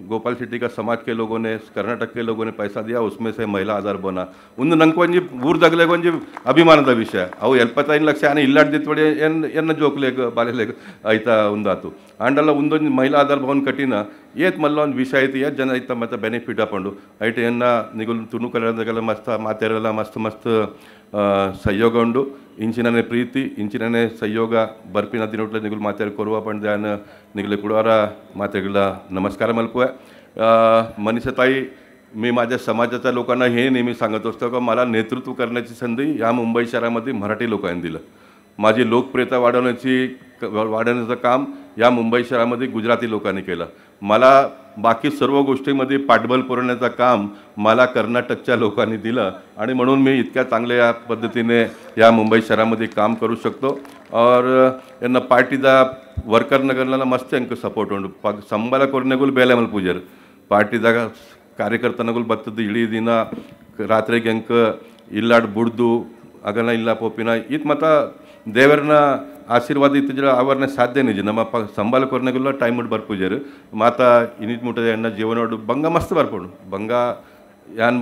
गोपाल शेट्टी का समाज के लोगों ने कर्नाटक के लोगों ने पैसा दिया उसमें से महिला आधार बना ಒಂದು ನಂಗೆ ಒಂಜಿ ಊರ್ದಾಗಲೆ ಒಂಜಿ ಅಭಿಮಾನದ ವಿಷಯ ಅವು ಎಲ್ಪತ್ತೈದು ಲಕ್ಷ ಆನೆ ಇಲ್ಲಾಡ್ದಿತ್ವಡಿ ಎನ್ ಎನ್ನ ಜೋಕ್ಲೆಗ್ ಬಾಲೆಲೆಗ್ ಆಯ್ತಾ ಒಂದಾತು ಆಂಡಲ್ಲ ಒಂದೊಂದು ಮಹಿಳಾ ಆಧಾರ್ ಭವನ್ ಕಟ್ಟಿನ ಏತ್ ಮಲ್ಲ ಒಂದು ವಿಷಯ ಐತಿ ಏತ್ ಜನ ಐತ ಮತ್ತೆ ಬೆನಿಫಿಟ್ ಹಾಕೊಂಡು ಐಟ್ ಎನ್ನ ನಿಗುಲ್ ತುಣು ಕಲರ್ದಾಗೆಲ್ಲ ಮಸ್ತ್ ಮಾತೆರೆಲ್ಲ ಮಸ್ತ್ ಮಸ್ತ್ ಸಹಯೋಗ ಉಂಡು ಇಂಚಿನನೆ ಪ್ರೀತಿ ಇಂಚಿನನೆ ಸಹಯೋಗ ಬರ್ಪಿನ ದಿನೋಟ್ಲೆ ನಿಗುಲ್ ಮಾತಾಡಿ ಕೊರುವ ಪಂಡ್ಯಾನ निघले कुडारा मातेगला नमस्कार मलपुय मनीषा ताई मी माझ्या समाजाच्या लोकांना हे नेहमी सांगत असतो का मला नेतृत्व करण्याची संधी या मुंबई शहरामध्ये मराठी लोकांनी दिलं माझी लोकप्रियता वाढवण्याची वाढवण्याचं काम या मुंबई शहरामध्ये गुजराती लोकांनी केलं मला बाकी सर्व गोष्टीमध्ये पाठबळ पुरवण्याचं काम मला कर्नाटकच्या लोकांनी दिलं आणि म्हणून मी इतक्या चांगल्या पद्धतीने या मुंबई शहरामध्ये काम करू शकतो और यांना पार्टीचा ವರ್ಕರ್ ನಗರ್ನೆಲ್ಲ ಮಸ್ತ್ ಎಂಕ್ ಸಪೋರ್ಟ್ ಉಂಟು ಪ ಸಂಬಳ ಕೊರ್ನೆಗುಲ್ ಬೇಲೆ ಮಲ್ ಪೂಜಾರ್ ಪಾರ್ಟಿದಾಗ ಕಾರ್ಯಕರ್ತನಗುಲ್ ಬತ್ತದ್ದು ಇಡೀ ದಿನ ರಾತ್ರಿಗೆ ಎಂಕ್ ಇಲ್ಲಾಡ್ ಬುಡ್ದು ಅಗಲ ಇಲ್ಲ ಪೋಪಿನ ಇತ್ ಮತ್ತ ದೇವರನ ಆಶೀರ್ವಾದ ಇತ್ತಿದ್ರೆ ಅವರನ್ನ ಸಾಧ್ಯ ನಿಜ ನಮ್ಮ ಪ ಸಂಬಳ ಕೊರ್ನೆಗುಲ್ಲ ಟೈಮ್ ಉಂಟು ಬರ್ಪೂಜಾರು ಮಾತ ಇನಿತ್ ಮುಟ್ಟದ ಎಣ್ಣ ಜೀವನೋಡು ಬಂಗ ಮಸ್ತ್ ಬರ್ಪುಂಡು ಬಂಗ ಯಾನ್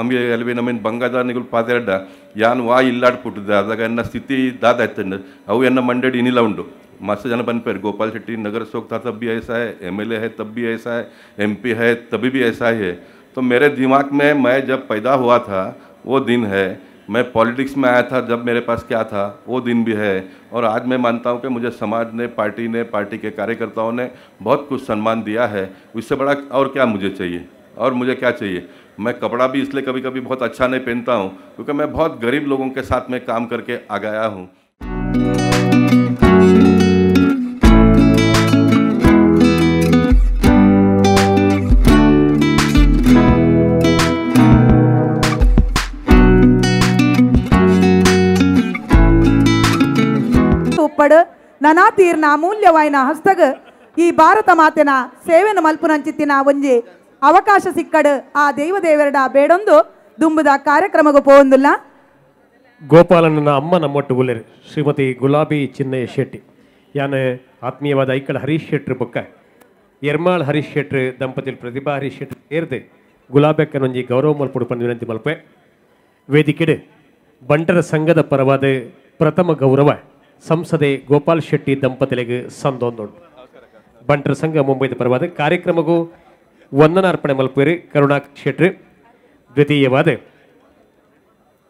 ಅಮ್ಮಿ ಎಲ್ವಿ ನಮ್ಮಿನ ಬಂಗದ ನಿಗುಲ್ ಪಾತೆರಡ್ಡ ಯಾನ್ ವಾ ಇಲ್ಲಾಡ್ ಪುಟ್ಟದ ಅದಾಗ ಎನ್ನ ಸ್ಥಿತಿ ದಾದ ಆಯ್ತಂಡ ಅವು ಎನ್ನ ಮಂಡ್ಯಡ್ ಇನಿಲ್ಲ ಉಂಡು मस्त जन बन पर गोपाल शेट्टी नगर सेवक था तब भी ऐसा है एमएलए है तब भी ऐसा है एमपी है तभी भी ऐसा ही है तो मेरे दिमाग में मैं जब पैदा हुआ था वो दिन है मैं पॉलिटिक्स में आया था, जब मेरे पास क्या था, वो दिन भी है। और आज मैं मानता हूँ कि मुझे समाज ने, पार्टी ने, पार्टी के कार्यकर्ताओं ने बहुत कुछ सम्मान दिया है। उससे बड़ा और क्या मुझे चाहिए? और मुझे क्या चाहिए? मैं कपड़ा भी इसलिए कभी कभी बहुत अच्छा नहीं पहनता हूँ, क्योंकि मैं बहुत गरीब लोगों के साथ में काम करके आ गया हूँ। ಉಪ್ಪಡ್ ನನಾ ತೀರ್ನ ಅಮೂಲ್ಯವಾಯಿನ ಹಸ್ತಗ ಈ ಭಾರತ ಮಾತೆನ ಸೇವೆನ ಮಲ್ಪುನಂಚಿತ್ತಿನ ಒಂಜಿ ಅವಕಾಶ ಸಿಕ್ಕಡ್ ಆ ದೇವದೇವರಡ ಬೇಡೊಂದು ದುಂಬುದ ಕಾರ್ಯಕ್ರಮಗೂ ಪೋವಂದುಲ್ಲ ಗೋಪಾಲನ ಅಮ್ಮ ನಮ್ಮೊಟ್ಟು ಉಲ್ಲೆರು ಶ್ರೀಮತಿ ಗುಲಾಬಿ ಚಿನ್ನಯ್ಯ ಶೆಟ್ಟಿ ಯಾನ ಆತ್ಮೀಯವಾದ ಐಕಳ ಹರೀಶ್ ಶೆಟ್ರ್ ಬೊಕ್ಕ ಎರ್ಮಾಳ್ ಹರೀಶ್ ಶೆಟ್ರ್ ದಂಪತಿಲ್ ಪ್ರತಿಭಾ ಹರೀಶ್ ಶೆಟ್ರ್ ಸೇರ್ದು ಗುಲಾಬೆಕ್ಕನೊಂಜಿ ಗೌರವ ಮಲ್ಪುಡು ಪಂದು ವಿನಂತಿ ಮಲ್ಪೆ ವೇದಿಕೆಡು ಬಂಟರ ಸಂಘದ ಪರವಾದ ಪ್ರಥಮ ಗೌರವ ಸಂಸದೆ ಗೋಪಾಲ್ ಶೆಟ್ಟಿ ದಂಪತಿಗೆ ಸಂದೊಂದು. ಬಂಟರ ಸಂಘ ಮುಂಬೈದ ಪರವಾದ ಕಾರ್ಯಕ್ರಮಗೂ ವಂದನಾರ್ಪಣೆ ಮಲ್ಪೇರಿ ಕರುಣಾ ಶೆಟ್ರಿ, ದ್ವಿತೀಯವಾದ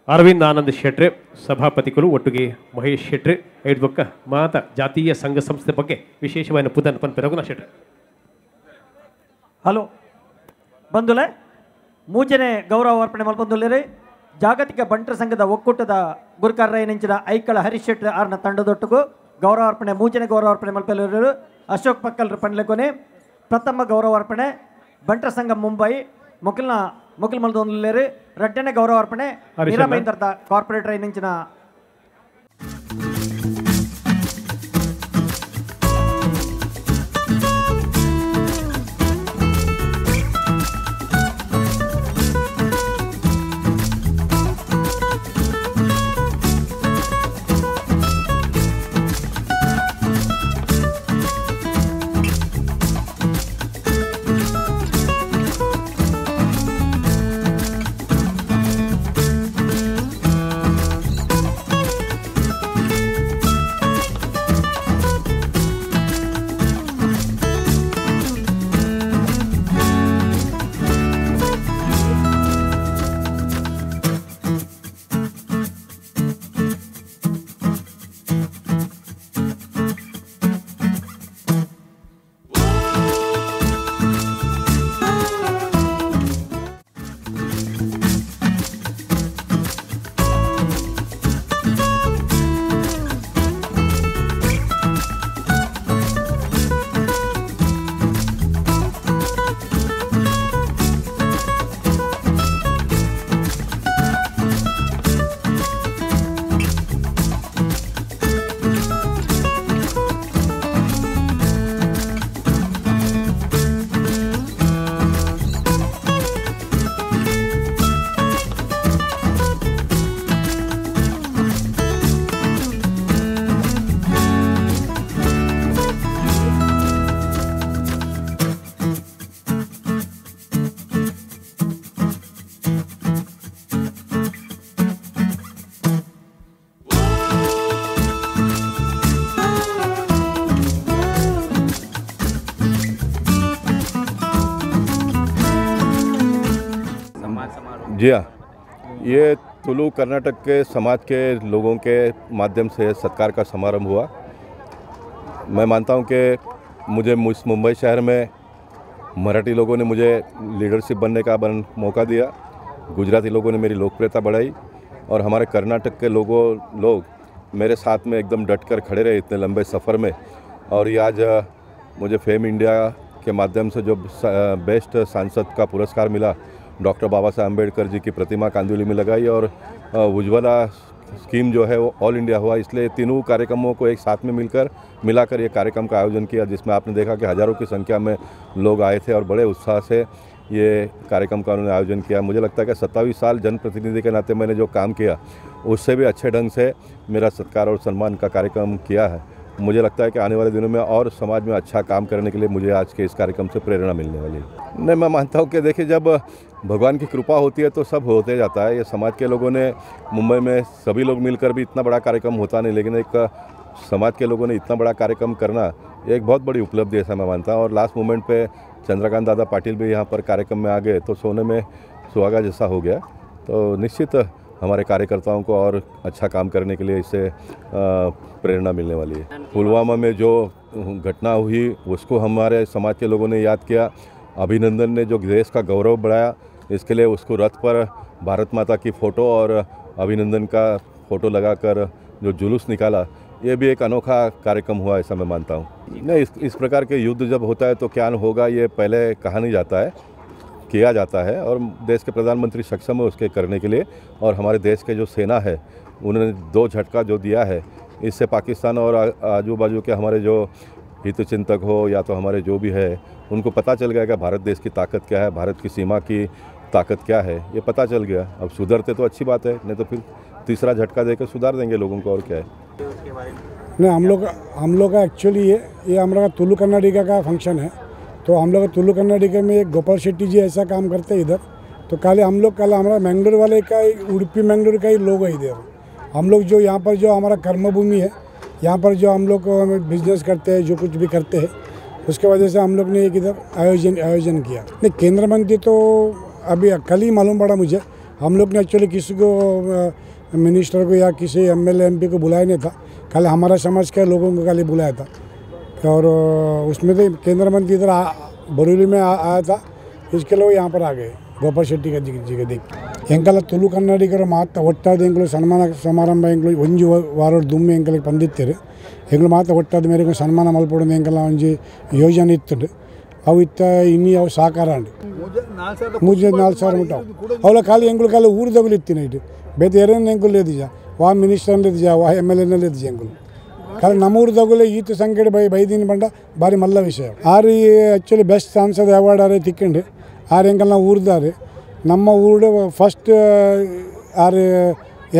ಅರವಿಂದ್ ಆನಂದ್ ಶೆಟ್ರೆ ಸಭಾಪತಿಗಳು ಒಟ್ಟಿಗೆ ಮಹೇಶ್ ಶೆಟ್ರಿ ಐದು ಬೊಕ್ಕ ಮಾತ ಜಾತೀಯ ಸಂಘ ಸಂಸ್ಥೆ ಬಗ್ಗೆ ವಿಶೇಷವಾದ ಪುದನ್ ಪನ್ಪೆ ರಘುನಾಥ್ ಶೆಟ್ರೆ. ಹಲೋ ಬಂಧುಲೆ ಮೂಜನೆ ಗೌರವ ಅರ್ಪಣೆ ಮಲ್ಪೊಂದುಲ್ಲೇರಿ. ಜಾಗತಿಕ ಬಂಟರ ಸಂಘದ ಒಕ್ಕೂಟದ ಗುರುಕಾರ್ಯನಿಂಚಿನ ಐಕಳ ಹರೀಶ್ ಶೆಟ್ಟಿ ಆರ್ನ ತಂಡದೊಟ್ಟಿಗೂ ಗೌರವಾರ್ಪಣೆ ಮೂಜನೆ ಗೌರವ ಅರ್ಪಣೆ ಮಲ್ಪೆಲ್ಲರು ಅಶೋಕ್ ಪಕ್ಕಲ್ರ ಪಂಡ್ಲೆಕೊನೆ ಪ್ರಥಮ ಗೌರವಾರ್ಪಣೆ ಬಂಟರ ಸಂಘ ಮುಂಬೈ ಮೊಕಲ್ನ ಮೊಕಲ್ ಮಲ್ದೊಂದುಲ್ಲೇರಿ ರಡ್ಡನೆ ಗೌರವಾರ್ಪಣೆ. ನೀರಾಮೈಂದರ್ದ ಕಾರ್ಪೊರೇಟರ್ ನಿಂಚಿನ जी हाँ। ये तुलु कर्नाटक के समाज के लोगों के माध्यम से सत्कार का समारंभ हुआ। मैं मानता हूँ कि मुझे मुंबई शहर में मराठी लोगों ने मुझे लीडरशिप बनने का बन, मौका दिया। गुजराती लोगों ने मेरी लोकप्रियता बढ़ाई और हमारे कर्नाटक के लोगों, लोग मेरे साथ में एकदम डट कर खड़े रहे इतने लंबे सफ़र में। और ये आज मुझे फेम इंडिया के माध्यम से जो बेस्ट सांसद का पुरस्कार मिला डॉक्टर बाबा साहब अंबेडकर जी की प्रतिमा कांदिवली में लगाई और उज्ज्वला स्कीम जो है वो ऑल इंडिया हुआ। इसलिए तीनों कार्यक्रमों को एक साथ में मिलकर, मिलाकर ये कार्यक्रम का आयोजन किया, जिसमें आपने देखा कि हज़ारों की संख्या में लोग आए थे और बड़े उत्साह से ये कार्यक्रम का उन्होंने आयोजन किया। मुझे लगता है कि सत्ताईस साल जनप्रतिनिधि के नाते मैंने जो काम किया, उससे भी अच्छे ढंग से मेरा सत्कार और सम्मान का कार्यक्रम किया है। मुझे लगता है कि आने वाले दिनों में और समाज में अच्छा काम करने के लिए मुझे आज के इस कार्यक्रम से प्रेरणा मिलने वाली है। नहीं, मैं मानता हूँ कि देखिए, जब भगवान की कृपा होती है तो सब होते जाता है। ये समाज के लोगों ने मुंबई में सभी लोग मिलकर भी इतना बड़ा कार्यक्रम होता नहीं, लेकिन एक समाज के लोगों ने इतना बड़ा कार्यक्रम करना एक बहुत बड़ी उपलब्धि ऐसा मैं मानता हूँ। और लास्ट मोमेंट पे चंद्रकांत दादा पाटिल भी यहाँ पर कार्यक्रम में आ गए तो सोने में सुहागा जैसा हो गया। तो निश्चित हमारे कार्यकर्ताओं को और अच्छा काम करने के लिए इससे प्रेरणा मिलने वाली है। पुलवामा में जो घटना हुई, उसको हमारे समाज के लोगों ने याद किया। अभिनंदन ने जो देश का गौरव बढ़ाया इसके लिए उसको रथ पर भारत माता की फ़ोटो और अभिनंदन का फ़ोटो लगाकर जो जुलूस निकाला, ये भी एक अनोखा कार्यक्रम हुआ ऐसा मैं मानता हूँ। नहीं, इस इस प्रकार के युद्ध जब होता है तो क्या होगा, ये पहले कहा नहीं जाता है, किया जाता है और देश के प्रधानमंत्री सक्षम है उसके करने के लिए और हमारे देश के जो सेना है, उन्होंने दो झटका जो दिया है, इससे पाकिस्तान और आजू बाजू के हमारे जो हितचिंतक हो या तो हमारे जो भी है, उनको पता चल गया कि भारत देश की ताकत क्या है, भारत की सीमा की ताकत क्या है, ये पता चल गया। अब सुधरते तो अच्छी बात है, नहीं तो फिर तीसरा झटका देकर सुधार देंगे लोगों को और क्या है। नहीं, हम लोग हम लोग का एक्चुअली ये ये हम लोग का तुलु कर्नाटिका का फ़ंक्शन है। तो हम लोग तुलु कर्नाटिका में एक गोपाल शेट्टी जी ऐसा काम करते हैं इधर। तो कल हम लोग, कल हमारा मैंगलोर वाले का उड़पी मैंगलोर का ही लोग है इधर। हम लोग जो यहाँ पर जो हमारा कर्मभूमि है, यहाँ पर जो हम लोग बिज़नेस करते हैं, जो कुछ भी करते हैं, उसके वजह से हम लोग ने एक इधर आयोजन आयोजन किया। नहीं, केंद्र मंत्री तो अभी कल ही मालूम पड़ा मुझे हम लोग ने एक्चुअली किसी को मिनिस्टर को या किसी एम एल एम पी को बुलाया नहीं था कल हमारा समाज के लोगों को कल ही बुलाया था और अ, उसमें तो केंद्र मंत्री इधर आ- बरेली में आ- आया था इसके लिए वो यहाँ पर आ गए ಗೋಪಾಲ್ ಶೆಟ್ಟಿ ಗಜ್ಜಿಗೆ ಜಿಗೆ ದಿಕ್ಕಿ ಎಂಕಲ ತುಳು ಕನ್ನಡಿಗರು ಮಾತ್ರ ಒಟ್ಟಾದ ಎಂಗಳು ಸನ್ಮಾನ ಸಮಾರಂಭ ಎಂಗಳು ಒಂಜಿ ವಾರ ದುಮ್ಮಿ ಎಂಕಲಿಗೆ ಬಂದಿತ್ತೇರು ಎಂಗಳು ಮಾತ್ರ ಒಟ್ಟಾದ ಮೇರೆಗೆ ಸನ್ಮಾನ ಮಲ್ಪಡೋದು ಎಂಕಲ ಒಂಜಿ ಯೋಜನೆ ಇತ್ತು ಅವು ಇತ್ತ ಇನ್ನಿ ಅವು ಸಾಕಾರ ಅಂಡಿ ಮುಂಜಾನೆ ನಾಲ್ಕು ಸಾವಿರ ಮುಟ್ಟಾವು. ಅವಳ ಖಾಲಿ ಎಂಗುಳು ಖಾಲಿ ಊರದವಲ್ಲಿ ಇತ್ತೀನಿ ಇಟ್ಟು ಬೇತ ಎರಡನೇ ಎಂಗುಲ್ ಎದ್ದಿಜ ವಾ ಮಿನಿಸ್ಟರ್ನಲ್ಲಿ ಎದ್ದಿಜ ವಾ ಎಂ ಎಲ್ ಎನಲ್ಲಿ ಎದ್ದಿಜ ಎಂಗುಲು ಖಾಲಿ ನಮ್ಮ ಊರದಾಗಲೇ ಈತ ಸಂಕಟ ಬೈ ಬೈದಿನ ಬಂಡ ಭಾರಿ ಮಲ್ಲ ವಿಷಯ. ಆರು ಆ್ಯಕ್ಚುಲಿ ಬೆಸ್ಟ್ ಸಾಂಸದ್ ಅವಾರ್ಡ್ ಆರೇ ತಿಕ್ಕಂಡು, ಆರು ಎಂಗಲ್ ನಾವು ಊರ್ದಾರೆ. ನಮ್ಮ ಊರು ಫಸ್ಟ್ ಆರು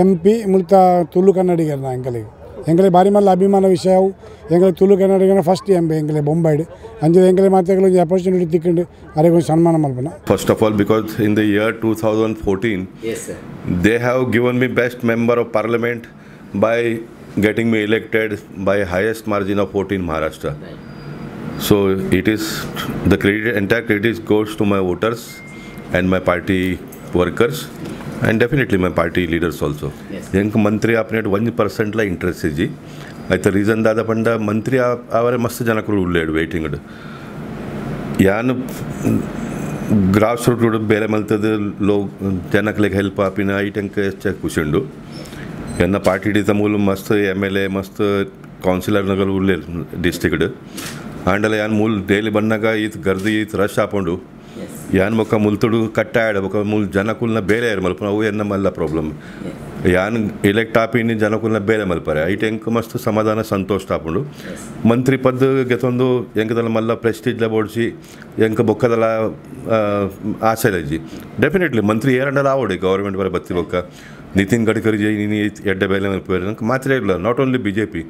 ಎಂ ಪಿ ಮುಳ್ತಾ ತುಳು ಕನ್ನಡಿಗರ ನಾ ಹೆಂಗಲಿಗೆ. ಎಂಕಲಿಗೆ ಭಾರಿ ಮಲ್ಲ ಅಭಿಮಾನ ವಿಷಯ ಅವು ಎಂಕಲಿಗೆ ತುಳು ಕನ್ನಡಿಗನ ಫಸ್ಟ್ ಎಂ ಪಿ ಎಂಕಲಿಗೆ ಬೊಂಬಾಯ್ಡು ಅಂಜದ ಎಂಕಲಿಗೆ ಮಾತಾಗಲು ಒಂದು ಅಪರ್ಚುನಿಟಿ ತಿಕ್ಕೊಂಡು ಅವರಿಗೆ ಒಂದು ಸನ್ಮಾನ ಮಲ್ಪನ First of all, because in the year 2014, Yes, sir. they have given me best member of parliament by getting me elected by highest margin of vote in Maharashtra. So it is the credit entire credit goes to my voters and my party workers and definitely my party leaders also. Yes. ಹೆಂಗೆ ಮಂತ್ರಿ ಆಪ್ನೇಟ್ ಒಂದು ಪರ್ಸೆಂಟ್ಲ interest ಇಜ್ಜಿ ಆಯ್ತು reason ದಾದ ಪಂಡ ಮಂತ್ರಿ ಆ- ಅವರೇ ಮಸ್ತ್ ಜನಕ್ಕೂ ಉಳ್ಳೇಡು ವೇಟಿಂಗ್ ಯಾನು ಗ್ರಾಸ್ ರೂಟ್ ಬೇರೆ ಮಲ್ತದ ಲೋ ಜನಕ್ಲೆಗ್ ಹೆಲ್ಪ್ ಆಪಿನ ಈ ಟಂಕ ಹೆಚ್ಚಾಗಿ ಖುಷಿಂಡು ಎನ್ನ ಪಾರ್ಟಿ ಹಿಡಿತ ಮೂಲ ಮಸ್ತ್ ಎಮ್ ಎಲ್ ಎ ಮಸ್ತ್ ಕೌನ್ಸಿಲರ್ನಗಳು ಉಳ್ಳೇ ಡಿಸ್ಟ್ರಿಕ್ಟ್ ಆಂಡಲ ಯಾನ್ ಮೂಲ್ ಡೈಲಿ ಬಂದಾಗ ಈತ್ ಗರ್ದಿ ಈತ್ ರಶ್ ಹಾಕೊಂಡು ಯಾನ್ ಮೊಕ್ಕ ಮುಲ್ತುಡು ಕಟ್ಟಾಡ ಬೊಕ ಮೂಲ್ ಜನಕುಲ್ನ ಬೇರೆ ಯಾರು ಮಲ್ಪ ಅವು ಎನ್ನ ಮಲ್ಲ ಪ್ರಾಬ್ಲಮ್ ಯಾನ್ ಎಲೆಕ್ಟ್ ಆಪಿನಿ ಜನಕುಲ್ನ ಬೇರೆ ಮಲ್ಪರೆ ಐಟ್ ಎಂಕ್ ಮಸ್ತ್ ಸಮಾಧಾನ ಸಂತೋಷ ಆಪುಂಡು ಮಂತ್ರಿ ಪದ್ ಗೆತೊಂದು ಎಂಕದಲ್ಲ ಮಲ್ಲ ಪ್ರೆಸ್ಟೀಜ್ಲ ಬೋಡ್ಸಿ ಎಂಕ ಬೊಕ್ಕದಲ್ಲ ಆಸೆ ಇಜ್ಜಿ ಡೆಫಿನೆಟ್ಲಿ ಮಂತ್ರಿ ಏರಂಡಲ ಆವಡೆ ಗೌರ್ಮೆಂಟ್ ಬರ ಬತ್ತಿ ಬೊಕ್ಕ ನಿತಿನ್ ಗಡ್ಕರಿ ಜೈ ನೀನು ಎಡ್ಡೆ ಬೇಲೆ ಮಲ್ಪೇರು ನಂಗೆ ಮಾತ್ರ ಇಲ್ಲ not only B J P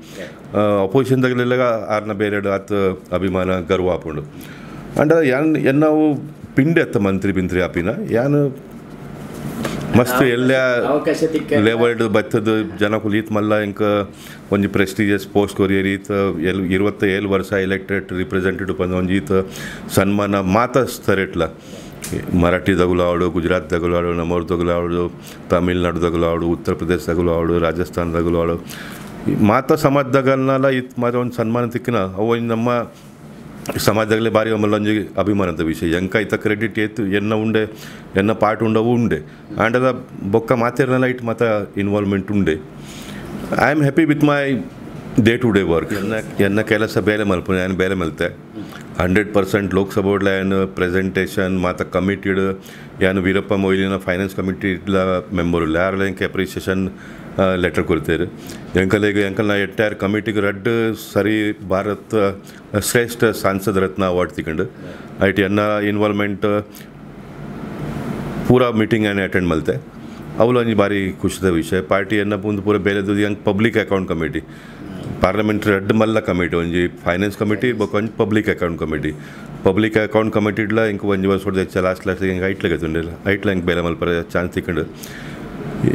ಅಪೋಸಿಷನ್ದಾಗಲೆಲ್ಲ ಆರ್ನ ಬೇರೆ ಆತ ಅಭಿಮಾನ ಗರ್ವ ಆಪುಂಡು ಅಂಡ ಯಾನ್ ಎನ್ನವು ಪಿಂಡಿ ಅತ್ತ ಮಂತ್ರಿ ಬಿಂತ್ರಿ ಆಪಿನ ಯಾನ್ ಮಸ್ತ್ ಎಲ್ಲ ಜನ ಬತ್ತದ ಜನಕ್ಕೂ ಈತ್ ಮಲ್ಲ ಇಂಕ ಒಂಜಿ ಪ್ರೆಸ್ಟೀಜಿಯಸ್ ಪೋಸ್ಟ್ ಕೊರಿಯರ್ ಈತ ಎಲ್ ಇರುವತ್ತ ಏಳು ವರ್ಷ ಎಲೆಕ್ಟೆಡ್ ರಿಪ್ರೆಸೆಂಟೇಟಿವ್ ಬಂದ ಒಂಜಿ ಈತ ಸನ್ಮಾನ ಮಾತಾಡ್ತಾರೆಟ್ಲ ಮರಾಠಿ ಮರಾಠಿದಾಗಲೂ ಆಡು ಗುಜರಾತ್ದಾಗಲೂ ಆಡು ನಮ್ಮೂರ್ದಾಗಲೂ ತಮಿಳ್ನಾಡು ಆಡು ಉತ್ತರ ಪ್ರದೇಶ ಆಡು ರಾಜಸ್ಥಾನ ಆಡು ಮಾತಾ ಸಮಾಜದಾಗಲ್ನಲ್ಲ ಇತ್ತು ಮಾತ್ರ ಒಂದು ಸನ್ಮಾನ ತಿಕ್ಕಿನ ಅವು ನಮ್ಮ ಸಮಾಜದಾಗಲೇ ಭಾರಿ ಮಲ್ಲೊಂಜಿ ಅಭಿಮಾನದ ವಿಷಯ ಎಂಕ ಐತ ಕ್ರೆಡಿಟ್ ಏತು ಎನ್ನ ಉಂಡೆ ಎನ್ನ ಪಾರ್ಟ್ ಉಂಡವು ಉಂಡೆ ಆಂಡದ ಬೊಕ್ಕ ಮಾತೇರ್ನೆಲ್ಲ ಇಟ್ಟು ಮಾತ ಇನ್ವಾಲ್ವ್ಮೆಂಟ್ ಉಂಡೆ I am happy with my day to day work ಎನ್ನ ಎನ್ನ ಕೆಲಸ ಬೇರೆ ಮಲ್ಪು ನಾನು ಬೇರೆ ಮಲ್ತೆ ಹಂಡ್ರೆಡ್ ಪರ್ಸೆಂಟ್ ಲೋಕಸಭೋಡ್ಲ ಏನು ಪ್ರೆಸೆಂಟೇಷನ್ ಮಾತ ಕಮಿಟಿಡ್ ಏನು ವೀರಪ್ಪ ಮೊಯ್ಲಿನ ಫೈನಾನ್ಸ್ ಕಮಿಟಿ ಇಡ್ಲ ಮೆಂಬರ್ ಇಲ್ಲ ಯಾರೆಲ್ಲ ಎಂಕ ಅಪ್ರಿಸಿಯೇಷನ್ ಲೆಟರ್ ಕೊಡ್ತೇವೆ ಎಂಕಲೆಗ ಎಂಕಲ್ನ ಎಟ್ಟಾರ್ ಕಮಿಟಿಗೆ ರಡ್ ಸರಿ ಭಾರತ ಶ್ರೇಷ್ಠ ಸಾಂಸದ್ ರತ್ನ ಅವಾರ್ಡ್ ತಿಕೊಂಡು ಐಟಿ ಎನ್ನ ಇನ್ವಾಲ್ವ್ಮೆಂಟ್ ಪೂರ ಮೀಟಿಂಗ್ ಏನು ಅಟೆಂಡ್ ಮಲ್ತೆ ಅವಳು ಅಂಜಿ ಭಾರಿ ಖುಷಿದ ವಿಷಯ ಪಾರ್ಟಿ ಎನ್ನ ಮುಂದೆ ಪೂರ ಬೇರೆದು ಹೆಂಗೆ ಪಬ್ಲಿಕ್ ಅಕೌಂಟ್ ಕಮಿಟಿ ಪಾರ್ಲಿಮೆಂಟ್ ರಡ್ ಮಲ್ಲ ಕಮಿಟಿ ಒಂಜಿ ಫೈನಾನ್ಸ್ ಕಮಿಟಿ ಬೊಕ್ಕ ಒಂಜಿ public account committee public account ಕಮಿಟಿಡ್ಲ ಇಂಕ ಒಂಜಿ ವರ್ಷ ಹೊಡೆದ ಲಾಸ್ಟ್ ಲಾಸ್ಟ್ ಹಿಂಗೆ ಐಟ್ಲಾಗ ಐಟ್ಲ ಹಿಂಗೆ ಬೇರೆ ಮಲ್ಪರ ಚಾನ್ಸ್ ತಿಕೊಂಡು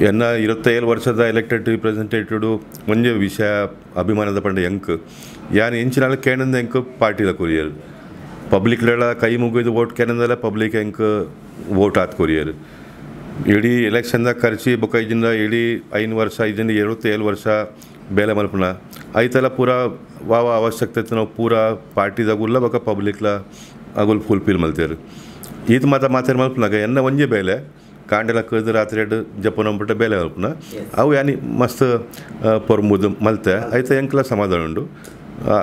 ಎನ್ನ ಇರುವತ್ತೇಳು ವರ್ಷದ ಎಲೆಕ್ಟೆಡ್ ರಿಪ್ರೆಸೆಂಟೇಟಿವ್ ಒಂದು ವಿಷಯ ಅಭಿಮಾನದ ಪಂಡ ಎಂಕ್ ಯಾನ್ ಎಂಚಿನ ಕೇಣಂದ ಎಂಕ್ ಪಾರ್ಟಿಲ ಕೊರಿಯರ್. ಪಬ್ಲಿಕ್ಲೆಲ್ಲ ಕೈ ಮುಗಿದು ವೋಟ್ ಕೇನಂದಲ್ಲ ಪಬ್ಲಿಕ್ ಎಂಕ್ ವೋಟ್ ಆತ್ ಕೊರಿಯರ್. ಇಡೀ ಎಲೆಕ್ಷನ್ದಾಗ ಖರ್ಚಿ ಬೊಕ್ಕ ಐದಿಂದ ಇಡೀ ಐದು ವರ್ಷ, ಇದರಿಂದ ಏಳು ವರ್ಷ ಬೇಲೆ ಮಲ್ಪನ ಐತೆಲ್ಲ ಪೂರ ವಾವ ಅವಶ್ಯಕತೆ ನಾವು ಪೂರ ಪಾರ್ಟಿದಾಗುಲ್ಲ ಬೊಕ್ಕ ಪಬ್ಲಿಕ್ಲ ಅಗುಲ್ ಫುಲ್ಫಿಲ್ ಮಲ್ತೇರು. ಈತ ಮಾತ ಮಾತಾಡಿ ಮಲ್ಪನಾಗ ಎನ್ನ ಒಂಜೆ ಬೇಲೆ? ಕಾಂಡೆಲ ಕದ್ದು ರಾತ್ರಿ ಎರಡು ಜಪ್ಪನಂಬಿಟ್ಟ ಬೇಲೆ ಮಲ್ಪನ ಅವು ಯಾನಿ ಮಸ್ತ್ ಪೊರ್ಮುದು ಮಲ್ತೆ ಐತೆ ಎಂಕ್ಲ ಸಮಾಧಾನ ಉಂಡು ಆ,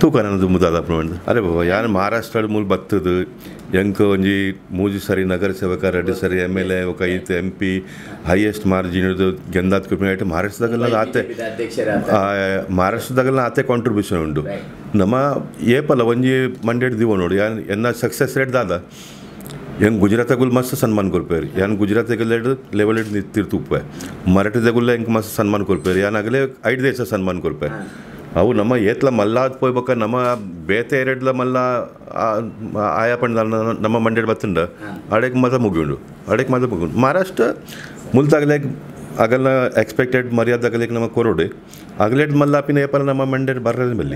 ತೂಕ ನನ್ನದು ಮುದಾದ ಪ್ರಮಾಣದ ಅರೆ ಬಾಬಾ ಯಾನು ಮಹಾರಾಷ್ಟ್ರ ಮೂಲ ಬತ್ತದು ಎಂಕ ಒಂಜಿ ಮೂಜಿ ಸರಿ ನಗರ ಸೇವಕ ಎರಡು ಸರಿ ಎಮ್ ಎಲ್ ಎ ఒక ಐತೆ ಎಂ ಪಿ ಹೈಯೆಸ್ಟ್ ಮಾರ್ಜಿನ್ ಹಿಡಿದು ಗೆಂದಾತ್ ಕೃಪಣೆ ಆಯ್ತು ಮಹಾರಾಷ್ಟ್ರದಾಗೆಲ್ಲ ಆತೆ ಆ, ಮಹಾರಾಷ್ಟ್ರದಾಗೆಲ್ಲ ಆತೆ ಕಾಂಟ್ರಿಬ್ಯೂಷನ್ ಉಂಟು ನಮ್ಮ ಏಪಲ್ಲ ಒಂಜಿ ಮಂಡ್ಯಡ್ ದಿವ ನೋಡಿ ಯಾನ್ ಎನ್ನ ಸಕ್ಸಸ್ ರೇಟ್ ದಾದ ಹೆಂಗೆ ಗುಜರಾತಾಗುಲ್ ಮಸ್ತ್ ಸನ್ಮಾನ ಕೊಡ್ಪೇರಿ ಯಾನ್ ಗುಜರಾತಾಗೆಲ್ಲ ಲೆವೆಲ್ ಹಿಡ್ದು ನಿಂತಿರ್ತುಪ್ಪೆ ಮರಾಠಿದಾಗುಲ್ಲ ಹೆಂಗೆ ಮಸ್ತ್ ಸನ್ಮಾನ ಕೊಡ್ಪೇರಿ ಏನಾಗಲೇ ಐದು ದೇಶ ಸನ್ಮಾನ ಕೊಡ್ಪೆ. ಅವು ನಮ್ಮ ಏತ್ಲ ಮಲ್ಲಾದ್ ಪೋಯ್ಬೇಕ ನಮ್ಮ ಬೇತೆ ಎರಡ್ಲ ಮಲ್ಲ ಆಯಾ ಪಂಡ ನಮ್ಮ ಮಂಡ್ಯಡ್ ಬತ್ತಂಡ ಅಡೆಕ್ ಮಾತ್ರ ಮುಗಿಂಡು ಅಡೆಕ್ ಮಾತ್ರ ಮುಗಿಂಡು ಮಹಾರಾಷ್ಟ್ರ ಮುಲ್ತಾಗಲೇಕ್ ಆಗಲ್ಲ ಎಕ್ಸ್ಪೆಕ್ಟೆಡ್ ಮರ್ಯಾದಾಗಲೇಕ್ ನಮ್ಮ ಕೊರೋಡೆ. ಅಗಲೇಟ್ ಮಲ್ಲಾಪಿನ ಏಪಲ ನಮ್ಮ ಮಂಡ್ಯ ಬರ್ರದ ಮೇಲೆ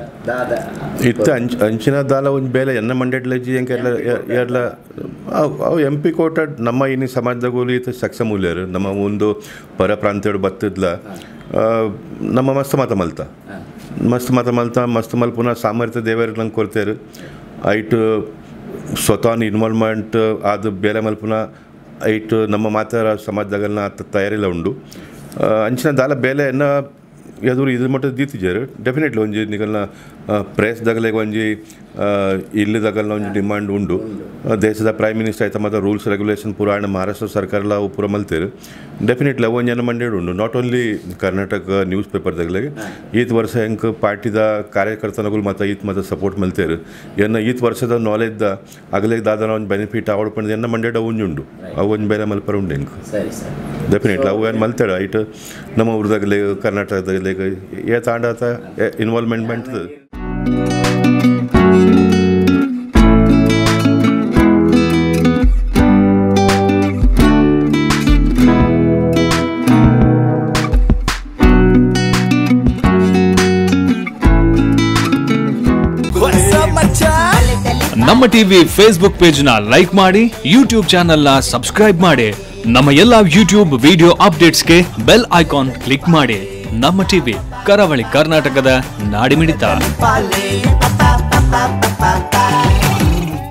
ಇತ್ತ ಅಂಚ್ ಅಂಚಿನ ದಾಲ ಒಂದು ಬೇಲೆ ಎನ್ನ ಮಂಡ್ಯಡ್ಲಜಿ ಹೆಂಗೆ ಎಲ್ಲ ಎಲ್ಲ ಅವು ಎಂ ಪಿ ಕೋಟಡ್ ನಮ್ಮ ಇನ್ನು ಸಮಾಜದಾಗೂ ಇತ್ತು ಸಕ್ಸ ಮೂಲ್ಯರು. ನಮ್ಮ ಒಂದು ಪರ ಪ್ರಾಂತ್ಯಡು ಬತ್ತಿದ್ಲ. ನಮ್ಮ ಮಸ್ತ್ ಮಾತ ಮಲ್ತ. ಮಸ್ತ್ ಮಾತ ಮಲ್ತ, ಮಸ್ತ್ ಮಲ್ಪುನ ಸಾಮರ್ಥ್ಯ ದೇವರು ನಂಗೆ ಕೊರ್ತೇರು. ಐಟ್ ಸ್ವತಃ ಇನ್ವಾಲ್ವ್ಮೆಂಟ್ ಅದು ಬೇರೆ ಮಲ್ಪುನ ಐಟ್ ನಮ್ಮ ಮಾತಾರ ಸಮಾಜದಾಗಲ್ನ ತಯಾರಿಲ್ಲ ಉಂಡು. ಅಂಚಿನ ದಾಲ ಬೇಲೆ ಎನ್ನ ಎದುರು ಇದ್ರ ಮಟ್ಟ ದೀತಿಜಾರು ಡೆಫಿನೆಟ್ಲಿ ಒಂಜಿ ನಿಗಲ್ನ ಪ್ರೆಸ್ದಾಗಲೇ ಒಂಜಿ ಇಲ್ಲದಾಗಲ್ನ ಒಂಜಿ ಡಿಮಾಂಡ್ ಉಂಡು ದೇಶದ ಪ್ರೈಮ್ ಮಿನಿಸ್ಟರ್ ಆಯ್ತಾ ಮತ್ತು ರೂಲ್ಸ್ ರೆಗ್ಯುಲೇಷನ್ ಪೂರ ಆಂಡ ಮಹಾರಾಷ್ಟ್ರ ಸರ್ಕಾರಲ ಅವು ಪೂರ ಮಲ್ತೇರು ಡೆಫಿನೆಟ್ಲಿ ಅವು ಒಂಜನ ಮಂಡ್ಯಡ್ ಉಂಡು ನಾಟ್ ಓನ್ಲಿ ಕರ್ನಾಟಕ ನ್ಯೂಸ್ ಪೇಪರ್ದಾಗಲೇ ಈತ್ ವರ್ಷ ಹೆಂಗೆ ಪಾರ್ಟಿದ ಕಾರ್ಯಕರ್ತನಗಳು ಮತ್ತು ಈತ್ ಮತ್ತು ಸಪೋರ್ಟ್ ಮಲ್ತೇರು ಎನ್ನ ಈತ್ ವರ್ಷದ ನಾಲೆಜ್ದ ಅಗಲೇಗ್ ದಾದನ ಒಂದು ಬೆನಿಫಿಟ್ ಪಂಡ ಎನ್ನ ಮಂಡ್ಯಡ್ ಅವು ಉಂಡು ಅವು ಒಂದು ಬೇರೆ ಮಲ್ಪರ ಉಂಡು ಹೆಂಗೆ ಡೆಫಿನೆಟ್ಲಿ ಅವು ಏನು ಮಲ್ತಾಡ ಐಟ್ ನಮ್ಮ ಊರದಾಗಲಿ ಕರ್ನಾಟಕದಲ್ಲಿ ಏ ತಾಂಡ ಇನ್ವಾಲ್ವ್ಮೆಂಟ್ ಮಾಡ್ತದೆ ನಮ್ಮ ಟಿವಿ ಫೇಸ್ಬುಕ್ ಪೇಜ್ನ ಲೈಕ್ ಮಾಡಿ ಯೂಟ್ಯೂಬ್ ಚಾನೆಲ್ನ ಸಬ್ಸ್ಕ್ರೈಬ್ ಮಾಡಿ. ನಮ್ಮ ಎಲ್ಲ ಯೂಟ್ಯೂಬ್ ವಿಡಿಯೋ ಅಪ್ಡೇಟ್ಸ್ಗೆ ಬೆಲ್ ಐಕಾನ್ ಕ್ಲಿಕ್ ಮಾಡಿ. ನಮ್ಮ ಟಿವಿ ಕರಾವಳಿ ಕರ್ನಾಟಕದ ನಾಡಿಮಿಡಿತ.